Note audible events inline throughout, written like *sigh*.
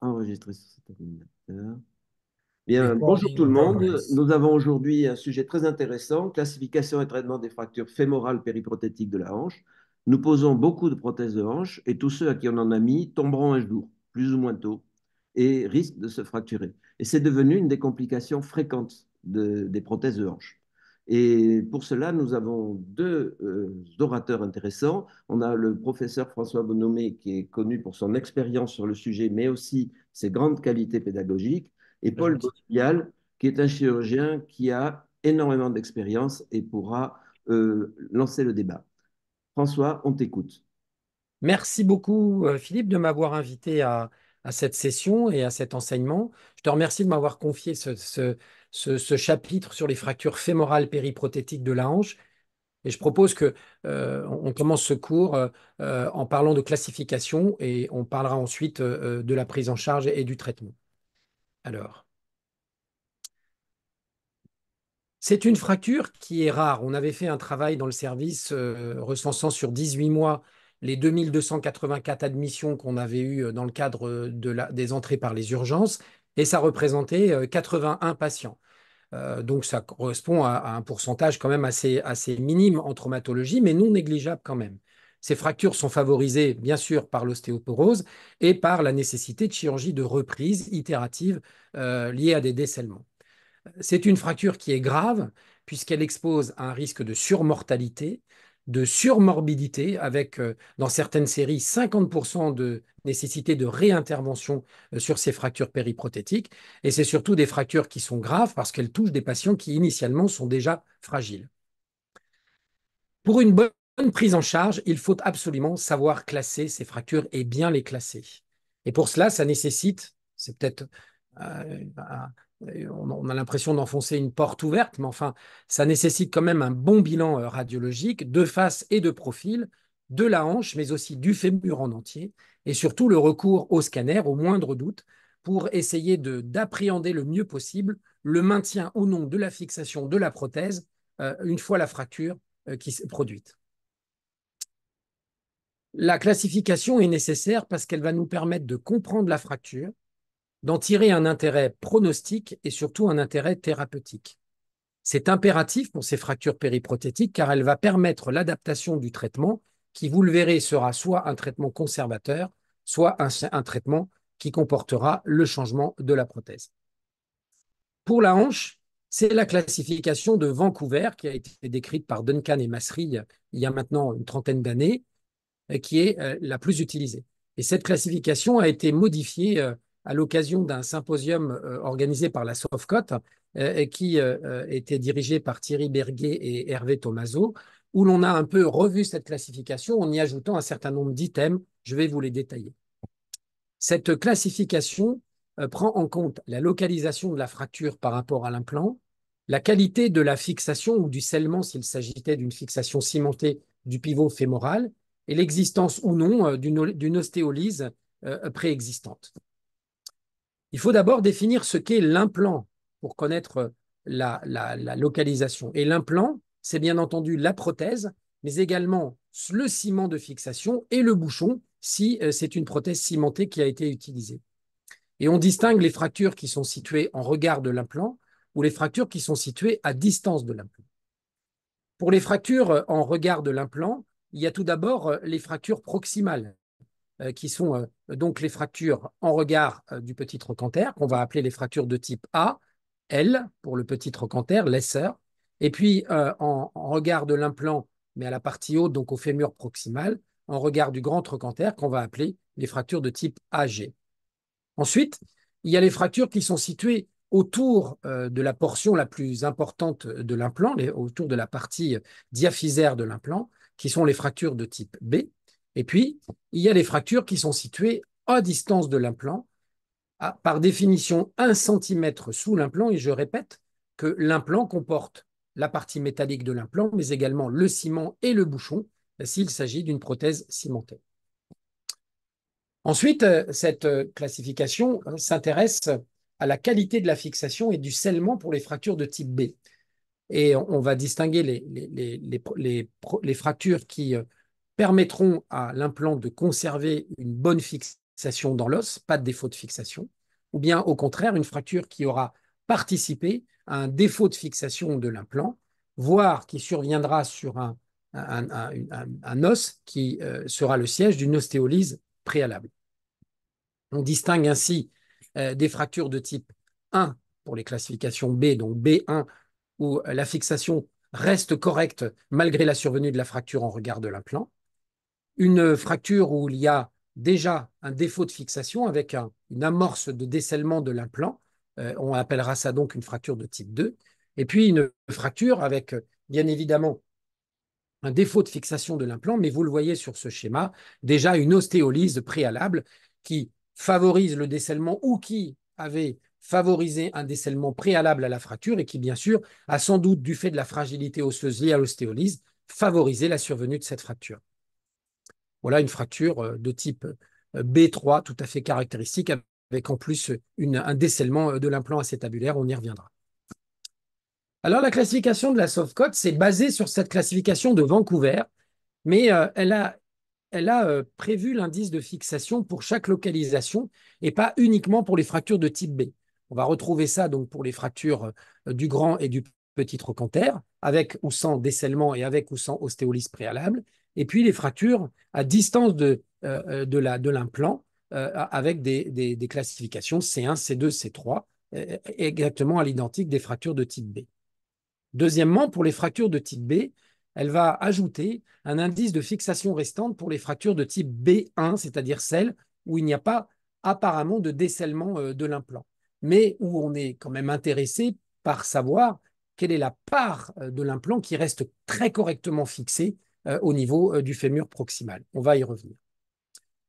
enregistrer sur cet ordinateur. Bien, bonjour tout le monde. Nous avons aujourd'hui un sujet très intéressant, classification et traitement des fractures fémorales périprothétiques de la hanche. Nous posons beaucoup de prothèses de hanche et tous ceux à qui on en a mis tomberont un jour, plus ou moins tôt, et risquent de se fracturer. Et c'est devenu une des complications fréquentes des prothèses de hanche. Et pour cela, nous avons deux euh, orateurs intéressants. On a le professeur François Bonomé, qui est connu pour son expérience sur le sujet, mais aussi ses grandes qualités pédagogiques, et Paul Bostial, qui est un chirurgien qui a énormément d'expérience et pourra euh, lancer le débat. François, on t'écoute. Merci beaucoup, euh, Philippe, de m'avoir invité à, cette session et à cet enseignement. Je te remercie de m'avoir confié ce chapitre sur les fractures fémorales périprothétiques de la hanche. Et je propose que euh, on commence ce cours euh, euh, en parlant de classification et on parlera ensuite de la prise en charge et du traitement. Alors, c'est une fracture qui est rare. On avait fait un travail dans le service recensant sur 18 mois les 2284 admissions qu'on avait eues dans le cadre la, des entrées par les urgences et ça représentait 81 euh, patients. Euh, donc ça correspond à, un pourcentage quand même assez, minime en traumatologie, mais non négligeable quand même. Ces fractures sont favorisées bien sûr par l'ostéoporose et par la nécessité de chirurgie de reprise itérative euh, liée à des décèlements. C'est une fracture qui est grave puisqu'elle expose à un risque de surmortalité, de surmorbidité, avec euh, dans certaines séries 50% de nécessité de réintervention euh, sur ces fractures périprothétiques. Et c'est surtout des fractures qui sont graves parce qu'elles touchent des patients qui initialement sont déjà fragiles. Pour une bonne prise en charge, il faut absolument savoir classer ces fractures et bien les classer. Et pour cela, ça nécessite, c'est peut-être euh, on a l'impression d'enfoncer une porte ouverte, mais enfin, ça nécessite quand même un bon bilan euh, radiologique de face et de profil de la hanche, mais aussi du fémur en entier, et surtout le recours au scanner au moindre doute pour essayer d'appréhender le mieux possible le maintien ou non de la fixation de la prothèse euh, une fois la fracture euh, qui s'est produite. La classification est nécessaire parce qu'elle va nous permettre de comprendre la fracture, d'en tirer un intérêt pronostique et surtout un intérêt thérapeutique. C'est impératif pour ces fractures périprothétiques car elle va permettre l'adaptation du traitement qui, vous le verrez, sera soit un traitement conservateur, soit un, traitement qui comportera le changement de la prothèse. Pour la hanche, c'est la classification de Vancouver qui a été décrite par Duncan et Masry il y a maintenant une trentaine d'années, qui est euh, la plus utilisée. Et cette classification a été modifiée euh, à l'occasion d'un symposium euh, organisé par la SOFCOT euh, qui euh, était dirigé par Thierry Berguet et Hervé Tomaso, où l'on a un peu revu cette classification en y ajoutant un certain nombre d'items. Je vais vous les détailler. Cette classification prend en compte la localisation de la fracture par rapport à l'implant, la qualité de la fixation ou du scellement s'il s'agitait d'une fixation cimentée du pivot fémoral et l'existence ou non d'une ostéolyse préexistante. Il faut d'abord définir ce qu'est l'implant pour connaître la, localisation. Et l'implant, c'est bien entendu la prothèse, mais également le ciment de fixation et le bouchon si euh, c'est une prothèse cimentée qui a été utilisée. Et on distingue les fractures qui sont situées en regard de l'implant ou les fractures qui sont situées à distance de l'implant. Pour les fractures en regard de l'implant, il y a tout d'abord euh, les fractures proximales, euh, qui sont euh, donc les fractures en regard euh, du petit trochanter, qu'on va appeler les fractures de type A, L pour le petit trochanter, lesser, et puis en, regard de l'implant, mais à la partie haute, donc au fémur proximal, en regard du grand trochanter, qu'on va appeler les fractures de type AG. Ensuite, il y a les fractures qui sont situées autour de la portion la plus importante de l'implant, autour de la partie diaphysaire de l'implant, qui sont les fractures de type B. Et puis, il y a les fractures qui sont situées à distance de l'implant, par définition 1 cm sous l'implant, et je répète que l'implant comporte la partie métallique de l'implant, mais également le ciment et le bouchon, s'il s'agit d'une prothèse cimentée. Ensuite, cette classification s'intéresse à la qualité de la fixation et du scellement pour les fractures de type B. Et on va distinguer les fractures qui permettront à l'implant de conserver une bonne fixation dans l'os, pas de défaut de fixation, ou bien au contraire une fracture qui aura participé à un défaut de fixation de l'implant, voire qui surviendra sur un, un, os qui euh, sera le siège d'une ostéolyse préalable. On distingue ainsi euh, des fractures de type 1 pour les classifications B, donc B1, où la fixation reste correcte malgré la survenue de la fracture en regard de l'implant, une fracture où il y a déjà un défaut de fixation avec une amorce de décèlement de l'implant, euh, on appellera ça donc une fracture de type 2, et puis une fracture avec bien évidemment un défaut de fixation de l'implant, mais vous le voyez sur ce schéma, déjà une ostéolyse préalable qui favorise le décèlement ou qui avait favorisé un décèlement préalable à la fracture et qui, bien sûr, a sans doute, du fait de la fragilité osseuse liée à l'ostéolyse, favorisé la survenue de cette fracture. Voilà une fracture euh, de type euh, B3 tout à fait caractéristique avec en plus un décèlement euh, de l'implant acétabulaire, on y reviendra. Alors la classification de la Softcode, c'est basé sur cette classification de Vancouver, mais elle a, prévu l'indice de fixation pour chaque localisation et pas uniquement pour les fractures de type B. On va retrouver ça donc pour les fractures du grand et du petit trochanter, avec ou sans décèlement et avec ou sans ostéolyse préalable et puis les fractures à distance de, euh, de l'implant euh, avec des, classifications C1, C2, C3, exactement à l'identique des fractures de type B. Deuxièmement, pour les fractures de type B, elle va ajouter un indice de fixation restante pour les fractures de type B1, c'est-à-dire celles où il n'y a pas apparemment de décèlement euh, de l'implant, mais où on est quand même intéressé par savoir quelle est la part de l'implant qui reste très correctement fixée euh, au niveau euh, du fémur proximal. On va y revenir.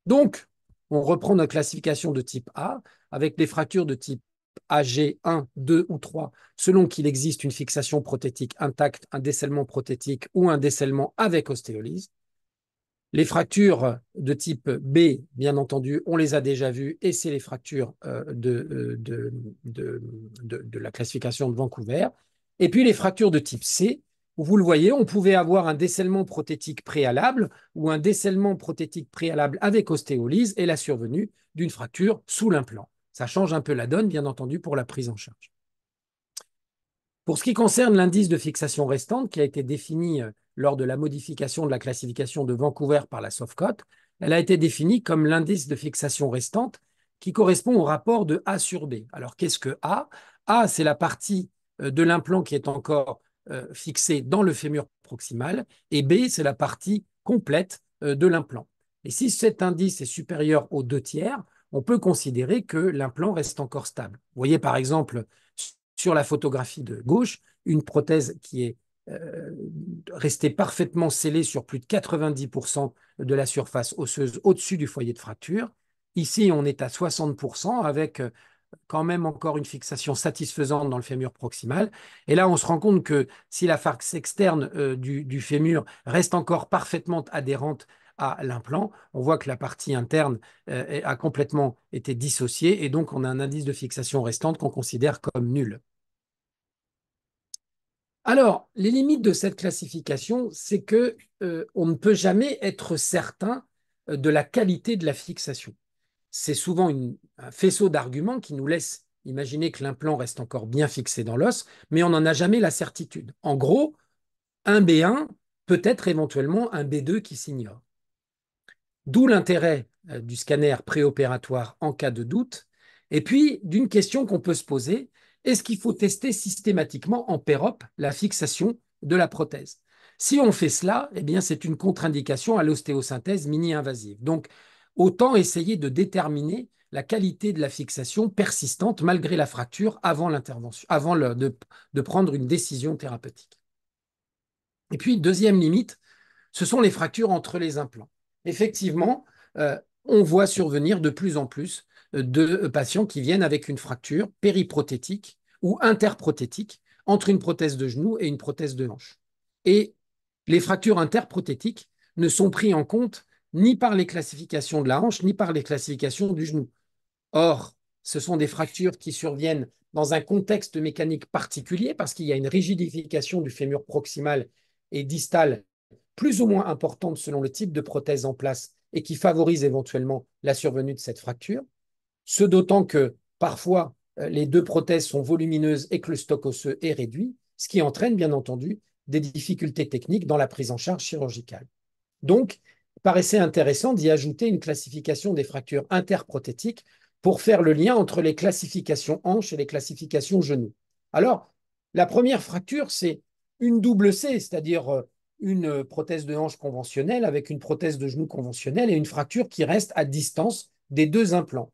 Donc, on reprend notre classification de type A avec les fractures de type AG 1, 2 ou 3, selon qu'il existe une fixation prothétique intacte, un décèlement prothétique ou un décèlement avec ostéolyse. Les fractures de type B, bien entendu, on les a déjà vues et c'est les fractures euh, de, la classification de Vancouver. Et puis les fractures de type C, vous le voyez, on pouvait avoir un décèlement prothétique préalable ou un décèlement prothétique préalable avec ostéolyse et la survenue d'une fracture sous l'implant. Ça change un peu la donne, bien entendu, pour la prise en charge. Pour ce qui concerne l'indice de fixation restante, qui a été défini euh, lors de la modification de la classification de Vancouver par la Softcot, elle a été définie comme l'indice de fixation restante qui correspond au rapport de A sur B. Alors, qu'est-ce que A? A, c'est la partie euh, de l'implant qui est encore euh, fixé dans le fémur proximal, et B, c'est la partie complète euh, de l'implant. Et si cet indice est supérieur aux deux tiers, on peut considérer que l'implant reste encore stable. Vous voyez par exemple sur la photographie de gauche une prothèse qui est euh, restée parfaitement scellée sur plus de 90% de la surface osseuse au-dessus du foyer de fracture. Ici, on est à 60% avec quand même encore une fixation satisfaisante dans le fémur proximal. Et là, on se rend compte que si la face externe euh, du, fémur reste encore parfaitement adhérente à l'implant, on voit que la partie interne euh, a complètement été dissociée et donc on a un indice de fixation restante qu'on considère comme nul. Alors, les limites de cette classification, c'est que euh, on ne peut jamais être certain de la qualité de la fixation c'est souvent un faisceau d'arguments qui nous laisse imaginer que l'implant reste encore bien fixé dans l'os, mais on n'en a jamais la certitude. En gros, un B1 peut être éventuellement un B2 qui s'ignore. D'où l'intérêt euh, du scanner préopératoire en cas de doute, et puis d'une question qu'on peut se poser, est-ce qu'il faut tester systématiquement en pérop la fixation de la prothèse? Si on fait cela, eh c'est une contre-indication à l'ostéosynthèse mini-invasive. Donc autant essayer de déterminer la qualité de la fixation persistante malgré la fracture avant de, prendre une décision thérapeutique. Et puis, deuxième limite, ce sont les fractures entre les implants. Effectivement, euh, on voit survenir de plus en plus euh, de patients qui viennent avec une fracture périprothétique ou interprothétique entre une prothèse de genou et une prothèse de hanche. Et les fractures interprothétiques ne sont prises en compte ni par les classifications de la hanche, ni par les classifications du genou. Or, ce sont des fractures qui surviennent dans un contexte mécanique particulier parce qu'il y a une rigidification du fémur proximal et distal plus ou moins importante selon le type de prothèse en place et qui favorise éventuellement la survenue de cette fracture. Ce d'autant que parfois euh, les deux prothèses sont volumineuses et que le stock osseux est réduit, ce qui entraîne bien entendu des difficultés techniques dans la prise en charge chirurgicale. Donc, paraissait intéressant d'y ajouter une classification des fractures interprothétiques pour faire le lien entre les classifications hanches et les classifications genoux. Alors, la première fracture, c'est une double C, c'est-à-dire euh, une prothèse de hanche conventionnelle avec une prothèse de genou conventionnelle et une fracture qui reste à distance des deux implants.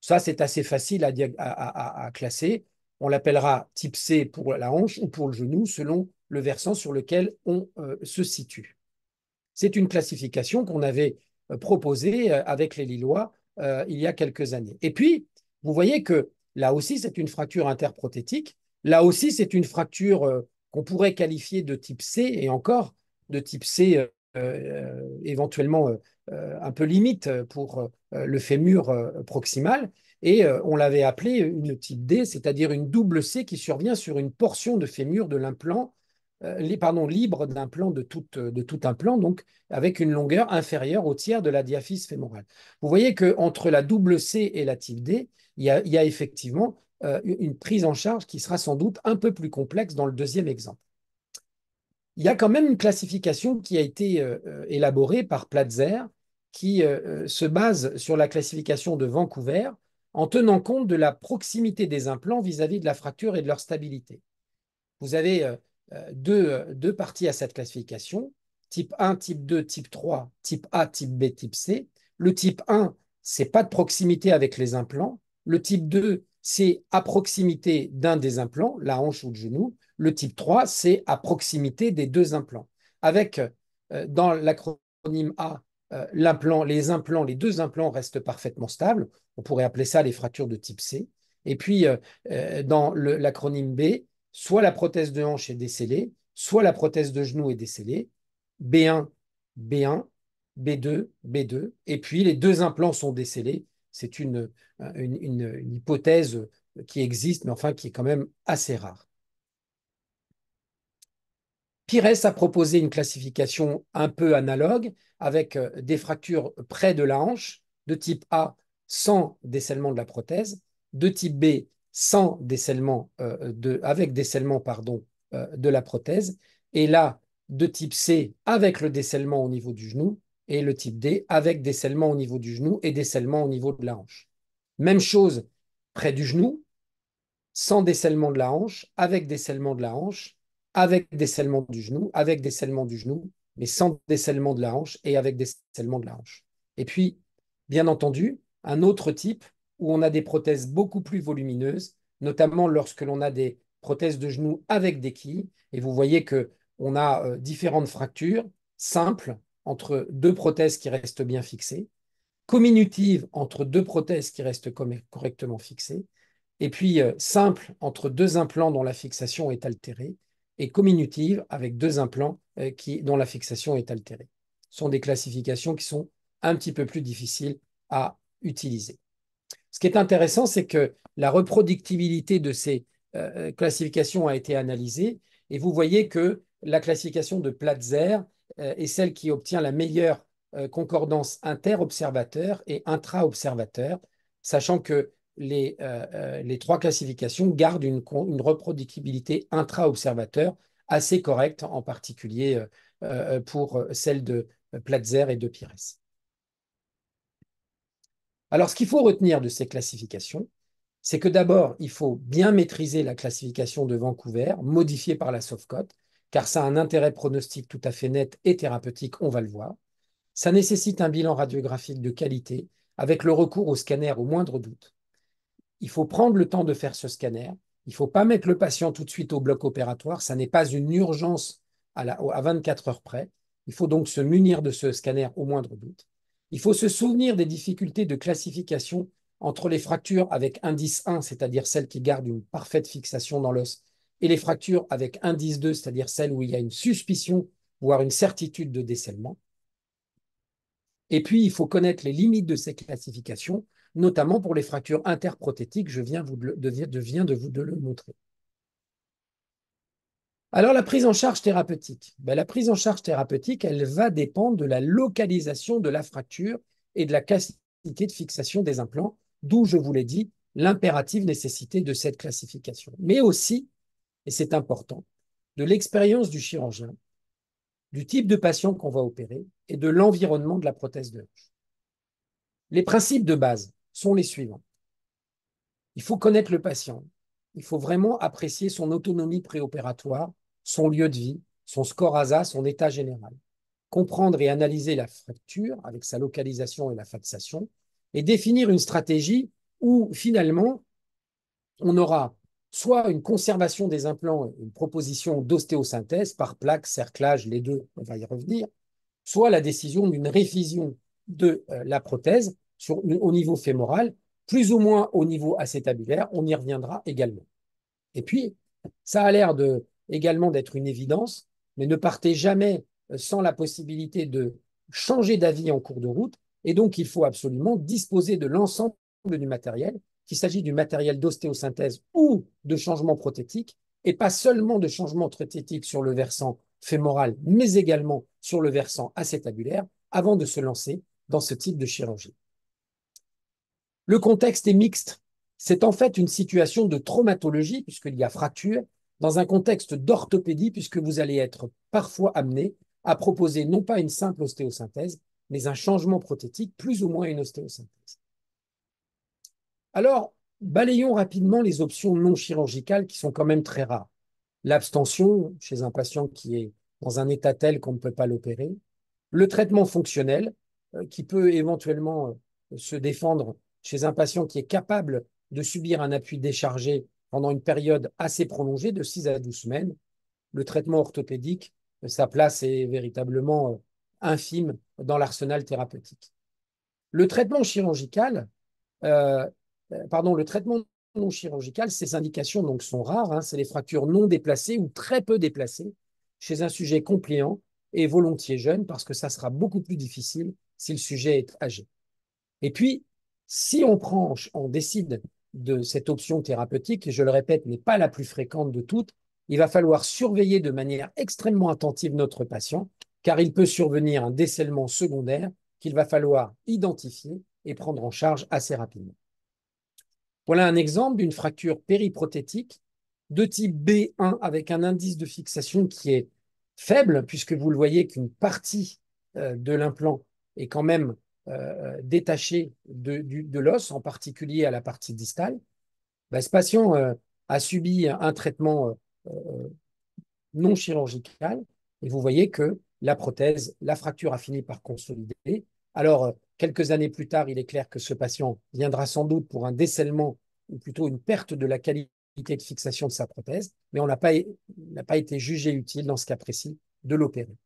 Ça, c'est assez facile à, classer. On l'appellera type C pour la hanche ou pour le genou selon le versant sur lequel on euh, se situe. C'est une classification qu'on avait euh, proposée euh, avec les Lillois il y a quelques années. Et puis, vous voyez que là aussi, c'est une fracture interprothétique. Là aussi, c'est une fracture qu'on pourrait qualifier de type C et encore de type C éventuellement un peu limite pour le fémur proximal. Et on l'avait appelé une type D, c'est-à-dire une double C qui survient sur une portion de fémur de l'implant euh, libre d'implant de tout, de tout implant, donc avec une longueur inférieure au tiers de la diaphyse fémorale. Vous voyez qu'entre la double C et la type D, il y a, effectivement euh, une prise en charge qui sera sans doute un peu plus complexe dans le deuxième exemple. Il y a quand même une classification qui a été euh, élaborée par Platzer qui se base sur la classification de Vancouver en tenant compte de la proximité des implants vis-à-vis -vis de la fracture et de leur stabilité. Vous avez euh, deux, parties à cette classification, type 1, type 2, type 3, type A, type B, type C. Le type 1, c'est pas de proximité avec les implants. Le type 2, c'est à proximité d'un des implants, la hanche ou le genou. Le type 3, c'est à proximité des deux implants. Avec, euh, dans l'acronyme A, euh, les implants, les deux implants restent parfaitement stables. On pourrait appeler ça les fractures de type C. Et puis, dans l'acronyme B, soit la prothèse de hanche est décellée, soit la prothèse de genou est décellée, B1, B1, B2, B2, et puis les deux implants sont décellés. C'est une, une, hypothèse qui existe, mais enfin qui est quand même assez rare. Pires a proposé une classification un peu analogue avec euh, des fractures près de la hanche, de type A sans décellement de la prothèse, de type B sans décellement euh, de, avec décellement pardon, euh, de la prothèse, et là, de type C avec le décellement au niveau du genou, et le type D avec décellement au niveau du genou et décellement au niveau de la hanche. Même chose près du genou, sans décellement de la hanche, avec décellement de la hanche, avec décellement du genou, avec décellement du genou, mais sans décellement de la hanche et avec décellement de la hanche. Et puis, bien entendu, un autre type où on a des prothèses beaucoup plus volumineuses, notamment lorsque l'on a des prothèses de genoux avec des quilles. Et vous voyez qu'on a euh, différentes fractures simples entre deux prothèses qui restent bien fixées, comminutives entre deux prothèses qui restent correctement fixées, et puis euh, simples entre deux implants dont la fixation est altérée, et comminutives avec deux implants euh, dont la fixation est altérée. Ce sont des classifications qui sont un petit peu plus difficiles à utiliser. Ce qui est intéressant, c'est que la reproductibilité de ces euh, classifications a été analysée et vous voyez que la classification de Platzer euh, est celle qui obtient la meilleure euh, concordance inter-observateur et intra-observateur, sachant que les, les, trois classifications gardent une, une reproductibilité intra-observateur assez correcte, en particulier pour celle de Platzer et de Pires. Alors, ce qu'il faut retenir de ces classifications, c'est que d'abord, il faut bien maîtriser la classification de Vancouver, modifiée par la Softcode, car ça a un intérêt pronostique tout à fait net et thérapeutique, on va le voir. Ça nécessite un bilan radiographique de qualité, avec le recours au scanner au moindre doute. Il faut prendre le temps de faire ce scanner. Il ne faut pas mettre le patient tout de suite au bloc opératoire. Ça n'est pas une urgence à 24 heures près. Il faut donc se munir de ce scanner au moindre doute. Il faut se souvenir des difficultés de classification entre les fractures avec indice 1, c'est-à-dire celles qui gardent une parfaite fixation dans l'os, et les fractures avec indice 2, c'est-à-dire celles où il y a une suspicion, voire une certitude de décèlement. Et puis, il faut connaître les limites de ces classifications, notamment pour les fractures interprothétiques, je viens, de, vous le montrer. Alors, la prise en charge thérapeutique. Ben, la prise en charge thérapeutique, elle va dépendre de la localisation de la fracture et de la capacité de fixation des implants, d'où, je vous l'ai dit, l'impérative nécessité de cette classification. Mais aussi, et c'est important, de l'expérience du chirurgien, du type de patient qu'on va opérer et de l'environnement de la prothèse de hanche. Les principes de base sont les suivants. Il faut connaître le patient. Il faut vraiment apprécier son autonomie préopératoire, son lieu de vie, son score ASA, son état général. Comprendre et analyser la fracture avec sa localisation et la fixation et définir une stratégie où finalement on aura soit une conservation des implants, une proposition d'ostéosynthèse par plaque, cerclage, les deux, on va y revenir, soit la décision d'une révision de euh, la prothèse au niveau fémoral, plus ou moins au niveau acétabulaire, on y reviendra également. Et puis, ça a l'air de, également d'être une évidence, mais ne partez jamais euh, sans la possibilité de changer d'avis en cours de route, et donc il faut absolument disposer de l'ensemble du matériel, qu'il s'agit du matériel d'ostéosynthèse ou de changement prothétique, et pas seulement de changement prothétique sur le versant fémoral, mais également sur le versant acétabulaire, avant de se lancer dans ce type de chirurgie. Le contexte est mixte. C'est en fait une situation de traumatologie, puisqu'il y a fracture, dans un contexte d'orthopédie, puisque vous allez être parfois amené à proposer non pas une simple ostéosynthèse, mais un changement prothétique, plus ou moins une ostéosynthèse. Alors, balayons rapidement les options non chirurgicales qui sont quand même très rares. L'abstention chez un patient qui est dans un état tel qu'on ne peut pas l'opérer. Le traitement fonctionnel euh, qui peut éventuellement euh, se défendre chez un patient qui est capable de subir un appui déchargé pendant une période assez prolongée de 6 à 12 semaines. Le traitement orthopédique, sa place est véritablement euh, infime dans l'arsenal thérapeutique. Le traitement chirurgical, euh, pardon, le traitement non chirurgical, ces indications donc sont rares, hein, c'est les fractures non déplacées ou très peu déplacées chez un sujet compliant et volontiers jeune parce que ça sera beaucoup plus difficile si le sujet est âgé. Et puis, si on prend, on décide de cette option thérapeutique, et je le répète, n'est pas la plus fréquente de toutes, il va falloir surveiller de manière extrêmement attentive notre patient, car il peut survenir un décèlement secondaire qu'il va falloir identifier et prendre en charge assez rapidement. Voilà un exemple d'une fracture périprothétique de type B1 avec un indice de fixation qui est faible, puisque vous le voyez qu'une partie euh, de l'implant est quand même euh, détaché de, l'os, en particulier à la partie distale, ce patient euh, a subi un traitement euh, non chirurgical et vous voyez que la prothèse, la fracture a fini par consolider. Alors, quelques années plus tard, il est clair que ce patient viendra sans doute pour un décèlement ou plutôt une perte de la qualité de fixation de sa prothèse, mais on n'a pas, pas été jugé utile dans ce cas précis de l'opérer.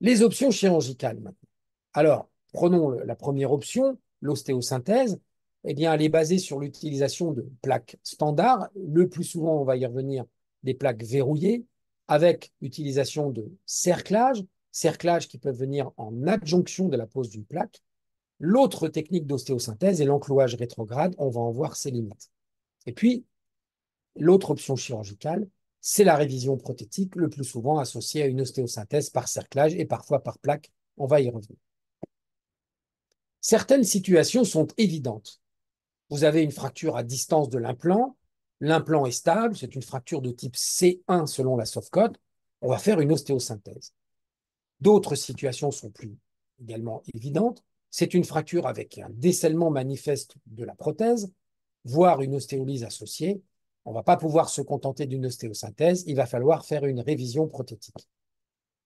Les options chirurgicales maintenant. Alors, prenons la première option, l'ostéosynthèse. Eh bien, elle est basée sur l'utilisation de plaques standards. Le plus souvent, on va y revenir, des plaques verrouillées, avec l'utilisation de cerclages, cerclages qui peuvent venir en adjonction de la pose d'une plaque. L'autre technique d'ostéosynthèse est l'enclouage rétrograde. On va en voir ses limites. Et puis, l'autre option chirurgicale, c'est la révision prothétique, le plus souvent associée à une ostéosynthèse par cerclage et parfois par plaque. On va y revenir. Certaines situations sont évidentes. Vous avez une fracture à distance de l'implant, l'implant est stable, c'est une fracture de type C1 selon la soft-code, on va faire une ostéosynthèse. D'autres situations sont plus également évidentes. C'est une fracture avec un décèlement manifeste de la prothèse, voire une ostéolyse associée. On ne va pas pouvoir se contenter d'une ostéosynthèse, il va falloir faire une révision prothétique.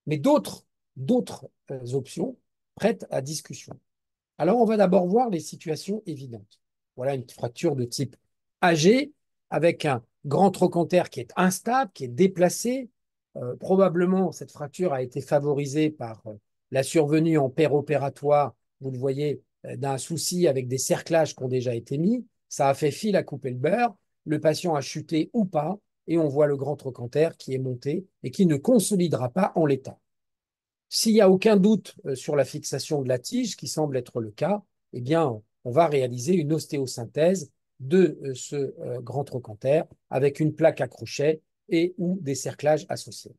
Mais d'autres euh, options prêtent à discussion. Alors, on va d'abord voir les situations évidentes. Voilà une fracture de type âgé avec un grand trochanter qui est instable, qui est déplacé. Euh, probablement, cette fracture a été favorisée par euh, la survenue en opératoire, vous le voyez, euh, d'un souci avec des cerclages qui ont déjà été mis. Ça a fait fil à couper le beurre. Le patient a chuté ou pas, et on voit le grand trochanter qui est monté et qui ne consolidera pas en l'état. S'il n'y a aucun doute euh, sur la fixation de la tige, qui semble être le cas, eh on va réaliser une ostéosynthèse de euh, ce euh, grand trochanter avec une plaque à crochet et ou des cerclages associés.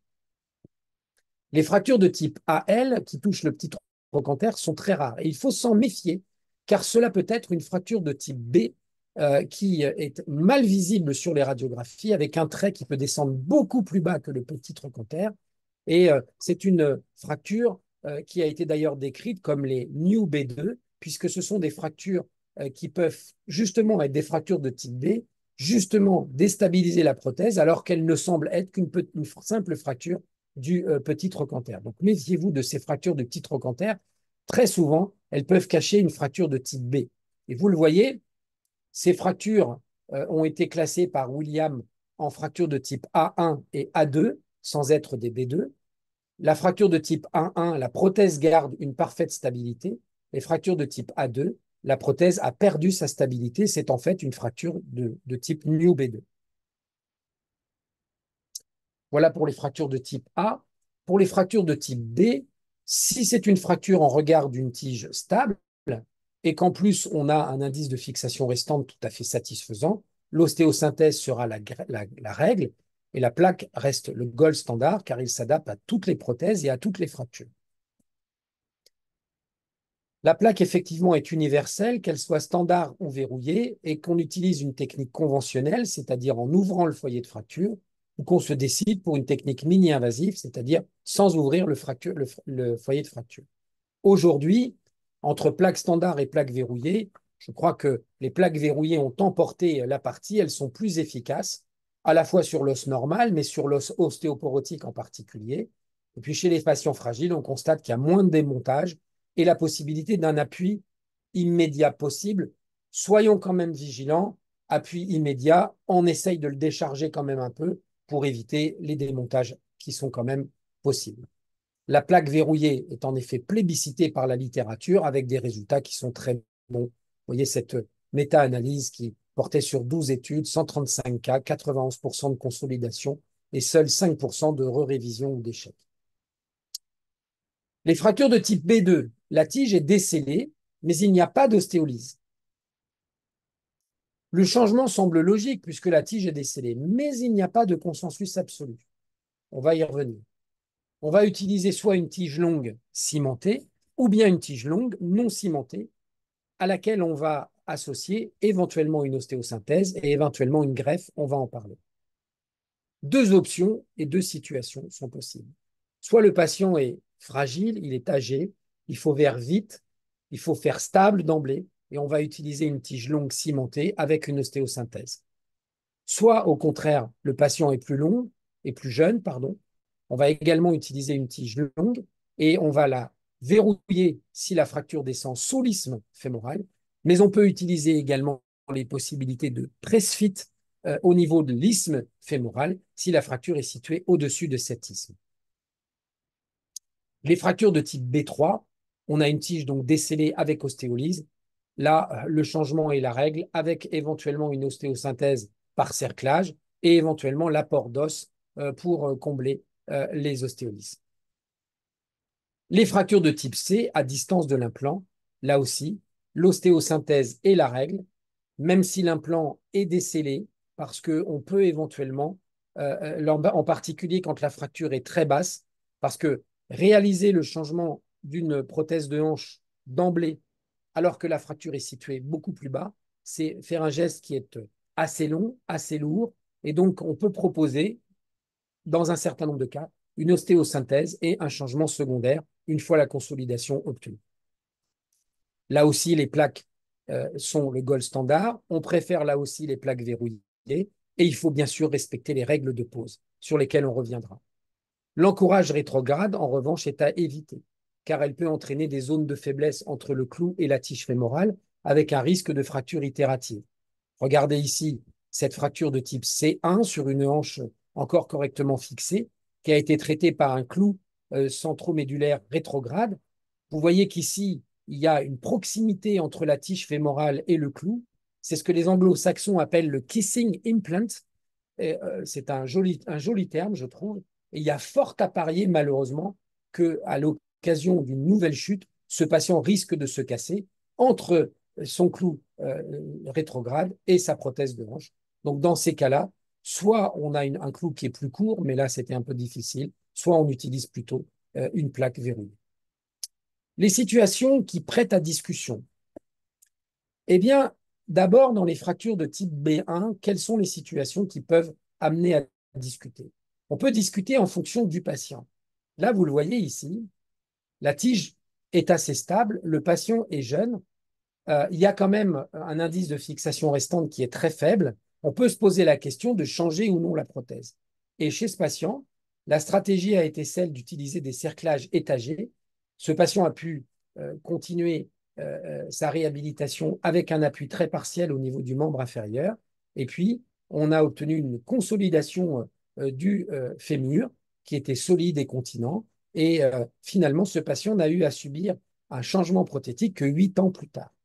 Les fractures de type AL qui touchent le petit trochanter sont très rares et il faut s'en méfier car cela peut être une fracture de type B qui est mal visible sur les radiographies avec un trait qui peut descendre beaucoup plus bas que le petit trochanter. Et euh, c'est une fracture euh, qui a été d'ailleurs décrite comme les New B2, puisque ce sont des fractures qui peuvent justement être des fractures de type B, justement déstabiliser la prothèse, alors qu'elle ne semble être qu'une simple fracture du petit trochanter. Donc méfiez-vous de ces fractures de petit trochanter. Très souvent, elles peuvent cacher une fracture de type B. Et vous le voyez, ces fractures euh, ont été classées par William en fractures de type A1 et A2, sans être des B2. La fracture de type A1, la prothèse garde une parfaite stabilité. Les fractures de type A2, la prothèse a perdu sa stabilité. C'est en fait une fracture de, de type New B2. Voilà pour les fractures de type A. Pour les fractures de type B, si c'est une fracture en regard d'une tige stable, et qu'en plus on a un indice de fixation restante tout à fait satisfaisant, l'ostéosynthèse sera la, règle et la plaque reste le gold standard car il s'adapte à toutes les prothèses et à toutes les fractures. La plaque, effectivement, est universelle, qu'elle soit standard ou verrouillée, et qu'on utilise une technique conventionnelle, c'est-à-dire en ouvrant le foyer de fracture, ou qu'on se décide pour une technique mini-invasive, c'est-à-dire sans ouvrir le, le, foyer de fracture. Aujourd'hui, entre plaques standard et plaques verrouillées, je crois que les plaques verrouillées ont emporté la partie, elles sont plus efficaces, à la fois sur l'os normal, mais sur l'os ostéoporotique en particulier. Et puis chez les patients fragiles, on constate qu'il y a moins de démontage et la possibilité d'un appui immédiat possible. Soyons quand même vigilants, appui immédiat, on essaye de le décharger quand même un peu pour éviter les démontages qui sont quand même possibles. La plaque verrouillée est en effet plébiscitée par la littérature avec des résultats qui sont très bons. Vous voyez cette méta-analyse qui portait sur 12 études, 135 cas, 91% de consolidation et seuls 5% de re-révision ou d'échec. Les fractures de type B2, la tige est décellée, mais il n'y a pas d'ostéolyse. Le changement semble logique puisque la tige est décellée, mais il n'y a pas de consensus absolu. On va y revenir on va utiliser soit une tige longue cimentée ou bien une tige longue non cimentée à laquelle on va associer éventuellement une ostéosynthèse et éventuellement une greffe, on va en parler. Deux options et deux situations sont possibles. Soit le patient est fragile, il est âgé, il faut faire vite, il faut faire stable d'emblée et on va utiliser une tige longue cimentée avec une ostéosynthèse. Soit au contraire, le patient est plus long et plus jeune, pardon, on va également utiliser une tige longue et on va la verrouiller si la fracture descend sous l'isthme fémoral, mais on peut utiliser également les possibilités de press-fit euh, au niveau de l'isthme fémoral si la fracture est située au-dessus de cet isthme. Les fractures de type B3, on a une tige donc décellée avec ostéolyse. Là, le changement est la règle avec éventuellement une ostéosynthèse par cerclage et éventuellement l'apport d'os euh, pour euh, combler euh, les ostéolyses. Les fractures de type C à distance de l'implant, là aussi, l'ostéosynthèse est la règle, même si l'implant est décellé, parce qu'on peut éventuellement, euh, euh, en particulier quand la fracture est très basse, parce que réaliser le changement d'une prothèse de hanche d'emblée, alors que la fracture est située beaucoup plus bas, c'est faire un geste qui est assez long, assez lourd, et donc on peut proposer dans un certain nombre de cas, une ostéosynthèse et un changement secondaire une fois la consolidation obtenue. Là aussi, les plaques euh, sont le gold standard. On préfère là aussi les plaques verrouillées et il faut bien sûr respecter les règles de pose sur lesquelles on reviendra. L'encourage rétrograde, en revanche, est à éviter car elle peut entraîner des zones de faiblesse entre le clou et la tige fémorale avec un risque de fracture itérative. Regardez ici cette fracture de type C1 sur une hanche encore correctement fixé, qui a été traité par un clou euh, centromédulaire rétrograde. Vous voyez qu'ici, il y a une proximité entre la tige fémorale et le clou. C'est ce que les anglo-saxons appellent le kissing implant. Euh, c'est un joli, terme, je trouve. Et il y a fort à parier, malheureusement, qu'à l'occasion d'une nouvelle chute, ce patient risque de se casser entre son clou euh, rétrograde et sa prothèse de hanche. Donc, dans ces cas-là, soit on a un clou qui est plus court, mais là c'était un peu difficile, soit on utilise plutôt euh, une plaque verrouillée. Les situations qui prêtent à discussion. Eh bien, d'abord, dans les fractures de type B1, quelles sont les situations qui peuvent amener à discuter? On peut discuter en fonction du patient. Là, vous le voyez ici, la tige est assez stable, le patient est jeune, euh, il y a quand même un indice de fixation restante qui est très faible. On peut se poser la question de changer ou non la prothèse. Et chez ce patient, la stratégie a été celle d'utiliser des cerclages étagés. Ce patient a pu euh, continuer euh, sa réhabilitation avec un appui très partiel au niveau du membre inférieur. Et puis, on a obtenu une consolidation du fémur qui était solide et continent. Et finalement, ce patient n'a eu à subir un changement prothétique que huit ans plus tard.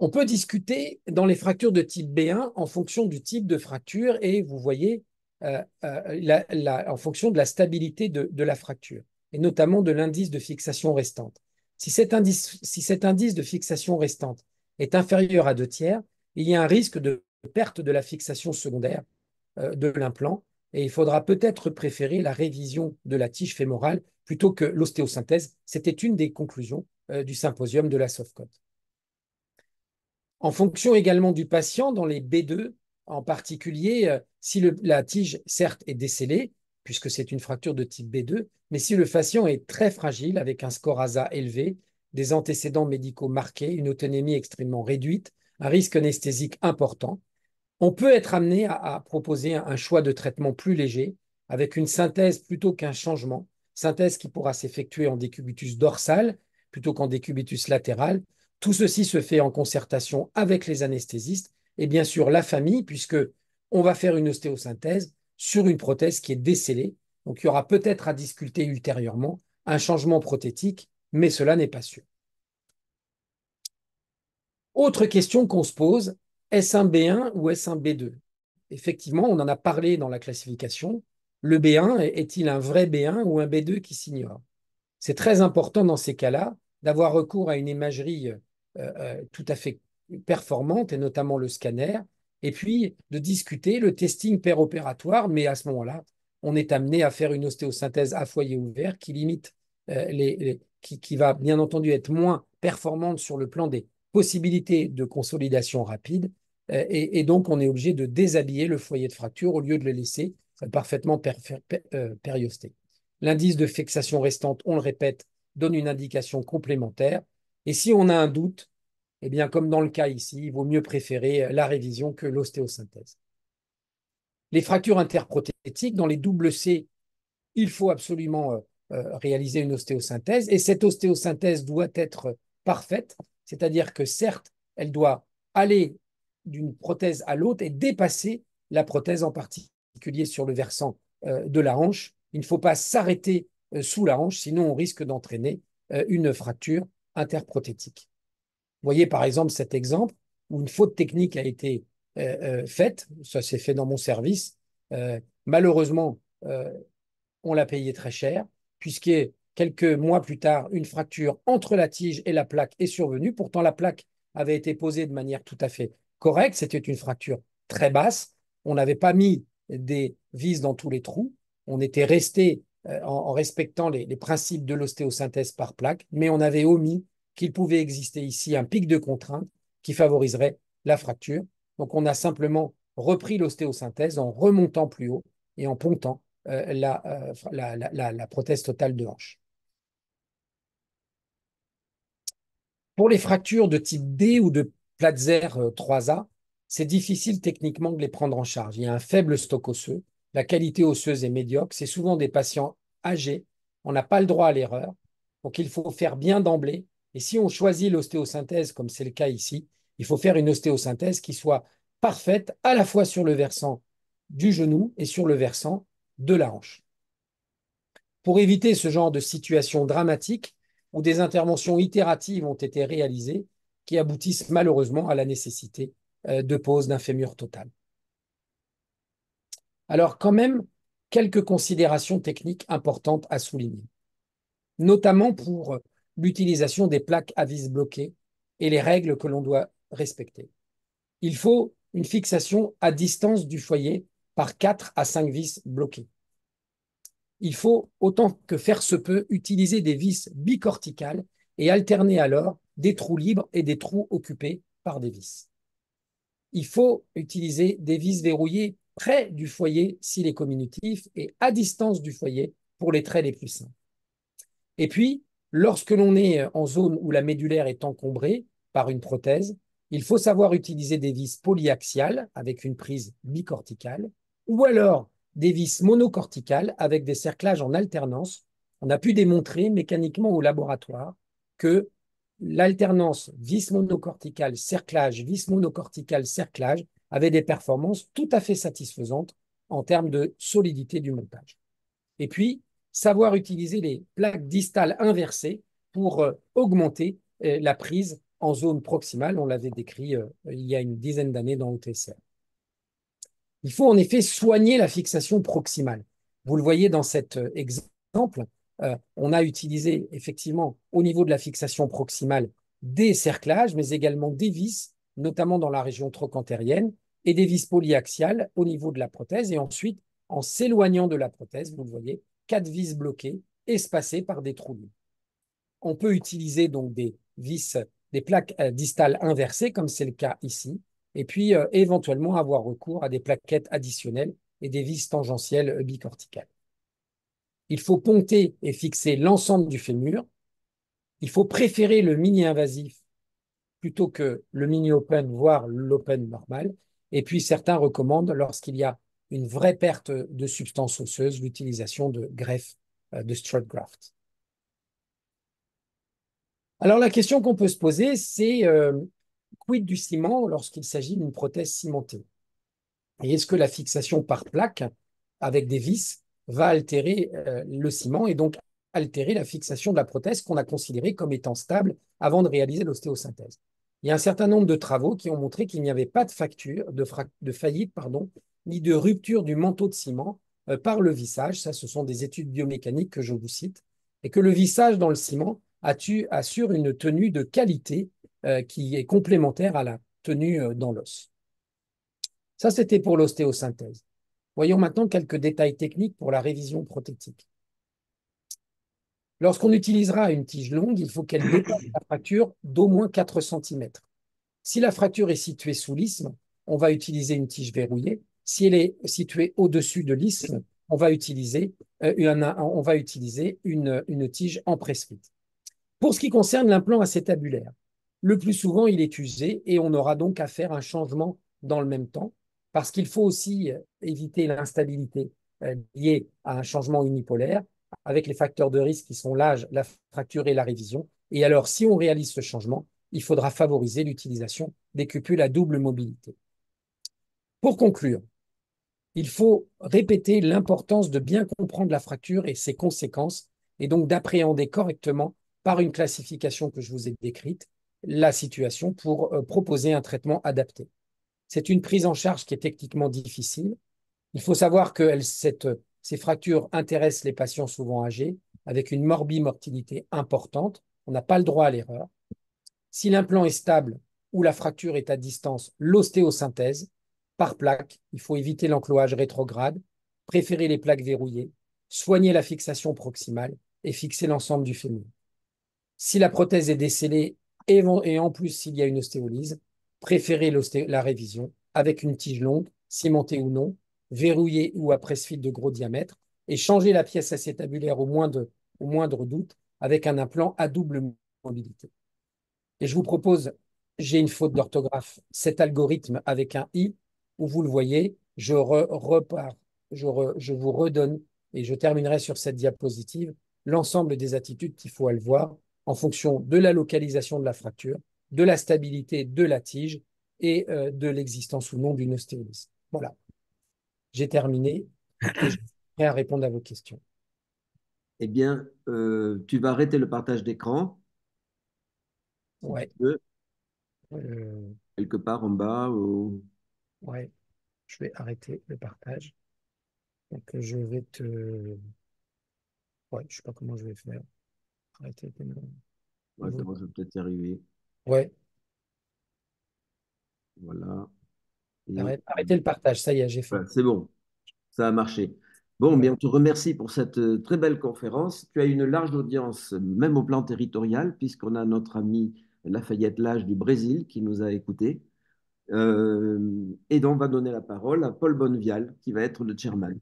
On peut discuter dans les fractures de type B1 en fonction du type de fracture et vous voyez euh, euh, en fonction de la stabilité de, la fracture et notamment de l'indice de fixation restante. Si cet, indice, de fixation restante est inférieur à deux tiers, il y a un risque de perte de la fixation secondaire euh, de l'implant et il faudra peut-être préférer la révision de la tige fémorale plutôt que l'ostéosynthèse. C'était une des conclusions du symposium de la Softcode. En fonction également du patient, dans les B2 en particulier, euh, si la tige, certes, est décellée, puisque c'est une fracture de type B2, mais si le patient est très fragile, avec un score ASA élevé, des antécédents médicaux marqués, une autonomie extrêmement réduite, un risque anesthésique important, on peut être amené à, proposer un, choix de traitement plus léger, avec une synthèse plutôt qu'un changement, synthèse qui pourra s'effectuer en décubitus dorsal plutôt qu'en décubitus latéral, tout ceci se fait en concertation avec les anesthésistes et bien sûr la famille, puisque on va faire une ostéosynthèse sur une prothèse qui est décellée. Donc il y aura peut-être à discuter ultérieurement un changement prothétique, mais cela n'est pas sûr. Autre question qu'on se pose, est-ce un B1 ou est-ce un B2 Effectivement, on en a parlé dans la classification. Le B1 est-il un vrai B1 ou un B2 qui s'ignore? C'est très important dans ces cas-là d'avoir recours à une imagerie euh, euh, tout à fait performante, et notamment le scanner, et puis de discuter le testing péropératoire, mais à ce moment-là, on est amené à faire une ostéosynthèse à foyer ouvert qui limite euh, les, qui, va bien entendu être moins performante sur le plan des possibilités de consolidation rapide, et, et, donc on est obligé de déshabiller le foyer de fracture au lieu de le laisser parfaitement périosté. L'indice de fixation restante, on le répète, donne une indication complémentaire. Et si on a un doute, eh bien, comme dans le cas ici, il vaut mieux préférer la révision que l'ostéosynthèse. Les fractures interprothétiques, dans les double C, il faut absolument euh, euh, réaliser une ostéosynthèse. Et cette ostéosynthèse doit être parfaite, c'est-à-dire que certes, elle doit aller d'une prothèse à l'autre et dépasser la prothèse en particulier sur le versant euh, de la hanche. Il ne faut pas s'arrêter euh, sous la hanche, sinon on risque d'entraîner euh, une fracture interprothétique. Voyez par exemple cet exemple où une faute technique a été euh, faite, ça s'est fait dans mon service. malheureusement, on l'a payé très cher, puisque quelques mois plus tard, une fracture entre la tige et la plaque est survenue. Pourtant, la plaque avait été posée de manière tout à fait correcte. C'était une fracture très basse. On n'avait pas mis des vis dans tous les trous. On était resté euh, en, respectant les, principes de l'ostéosynthèse par plaque, mais on avait omis qu'il pouvait exister ici un pic de contrainte qui favoriserait la fracture. Donc on a simplement repris l'ostéosynthèse en remontant plus haut et en pontant euh, euh, la, prothèse totale de hanche. Pour les fractures de type D ou de Platzer 3A, c'est difficile techniquement de les prendre en charge. Il y a un faible stock osseux la qualité osseuse est médiocre. C'est souvent des patients âgés. On n'a pas le droit à l'erreur. Donc, il faut faire bien d'emblée. Et si on choisit l'ostéosynthèse, comme c'est le cas ici, il faut faire une ostéosynthèse qui soit parfaite à la fois sur le versant du genou et sur le versant de la hanche. Pour éviter ce genre de situation dramatique où des interventions itératives ont été réalisées qui aboutissent malheureusement à la nécessité euh, de pose d'un fémur total. Alors quand même, quelques considérations techniques importantes à souligner, notamment pour l'utilisation des plaques à vis bloquées et les règles que l'on doit respecter. Il faut une fixation à distance du foyer par 4 à 5 vis bloquées. Il faut, autant que faire se peut, utiliser des vis bicorticales et alterner alors des trous libres et des trous occupés par des vis. Il faut utiliser des vis verrouillées près du foyer s'il est communitif et à distance du foyer pour les traits les plus simples. Et puis, lorsque l'on est en zone où la médulaire est encombrée par une prothèse, il faut savoir utiliser des vis polyaxiales avec une prise bicorticale ou alors des vis monocorticales avec des cerclages en alternance. On a pu démontrer mécaniquement au laboratoire que l'alternance vis monocorticale, cerclage, vis monocorticale, cerclage avait des performances tout à fait satisfaisantes en termes de solidité du montage. Et puis, savoir utiliser les plaques distales inversées pour euh, augmenter euh, la prise en zone proximale. On l'avait décrit euh, il y a une dizaine d'années dans OTSR. Il faut en effet soigner la fixation proximale. Vous le voyez dans cet exemple, on a utilisé effectivement au niveau de la fixation proximale des cerclages, mais également des vis, notamment dans la région trochantérienne, et des vis polyaxiales au niveau de la prothèse. Et ensuite, en s'éloignant de la prothèse, vous le voyez, quatre vis bloquées, espacées par des trous On peut utiliser donc des vis, des plaques euh, distales inversées, comme c'est le cas ici, et puis euh, éventuellement avoir recours à des plaquettes additionnelles et des vis tangentielles bicorticales. Il faut ponter et fixer l'ensemble du fémur. Il faut préférer le mini-invasif plutôt que le mini-open, voire l'open normal. Et puis certains recommandent, lorsqu'il y a une vraie perte de substance osseuse, l'utilisation de greffe euh, de strut graft. Alors la question qu'on peut se poser, c'est euh, quid du ciment lorsqu'il s'agit d'une prothèse cimentée? Et est-ce que la fixation par plaque avec des vis va altérer euh, le ciment et donc altérer la fixation de la prothèse qu'on a considérée comme étant stable avant de réaliser l'ostéosynthèse? Il y a un certain nombre de travaux qui ont montré qu'il n'y avait pas de, facture, de, faillite pardon, ni de rupture du manteau de ciment euh, par le vissage. Ça, ce sont des études biomécaniques que je vous cite. Et que le vissage dans le ciment assure une tenue de qualité euh, qui est complémentaire à la tenue euh, dans l'os. Ça, c'était pour l'ostéosynthèse. Voyons maintenant quelques détails techniques pour la révision prothétique. Lorsqu'on utilisera une tige longue, il faut qu'elle dépasse la fracture d'au moins 4 cm. Si la fracture est située sous l'isthme, on va utiliser une tige verrouillée. Si elle est située au-dessus de l'isthme, on va utiliser, euh, une, on va utiliser. Pour ce qui concerne l'implant acétabulaire, le plus souvent, il est usé et on aura donc à faire un changement dans le même temps parce qu'il faut aussi euh, éviter l'instabilité euh, liée à un changement unipolaire avec les facteurs de risque qui sont l'âge, la fracture et la révision. Et alors, si on réalise ce changement, il faudra favoriser l'utilisation des cupules à double mobilité. Pour conclure, il faut répéter l'importance de bien comprendre la fracture et ses conséquences, et donc d'appréhender correctement, par une classification que je vous ai décrite, la situation pour euh, proposer un traitement adapté. C'est une prise en charge qui est techniquement difficile. Il faut savoir que ces fractures intéressent les patients souvent âgés, avec une morbimortalité importante. On n'a pas le droit à l'erreur. Si l'implant est stable ou la fracture est à distance, l'ostéosynthèse, par plaque, il faut éviter l'enclouage rétrograde, préférer les plaques verrouillées, soigner la fixation proximale et fixer l'ensemble du fémur. Si la prothèse est décellée et, en plus s'il y a une ostéolyse, préférer la révision avec une tige longue, cimentée ou non, verrouillée ou à presse de gros diamètre, et changer la pièce acétabulaire au au moindre doute avec un implant à double mobilité. Et je vous propose, j'ai une faute d'orthographe, cet algorithme avec un i où vous le voyez, je repars, je, je, vous redonne, et je terminerai sur cette diapositive, l'ensemble des attitudes qu'il faut aller voir en fonction de la localisation de la fracture, de la stabilité de la tige et euh, de l'existence ou non d'une ostéolyse. Voilà. J'ai terminé et je suis prêt à répondre à vos questions. Eh bien, euh, tu vas arrêter le partage d'écran. Ouais. Euh, quelque part en bas ou... Ouais, je vais arrêter le partage. Donc, je vais te. Ouais, je sais pas comment je vais faire. Arrêter. Ouais, je vais peut-être y arriver. Ouais. Voilà. Arrêtez le partage, ça y est, j'ai fait. c'est bon, ça a marché. Bon, bien, on te remercie pour cette euh, très belle conférence. Tu as une large audience, même au plan territorial, puisqu'on a notre ami Lafayette Lage du Brésil qui nous a écoutés. Euh, et donc, on va donner la parole à Paul Bonnevial, qui va être le chairman.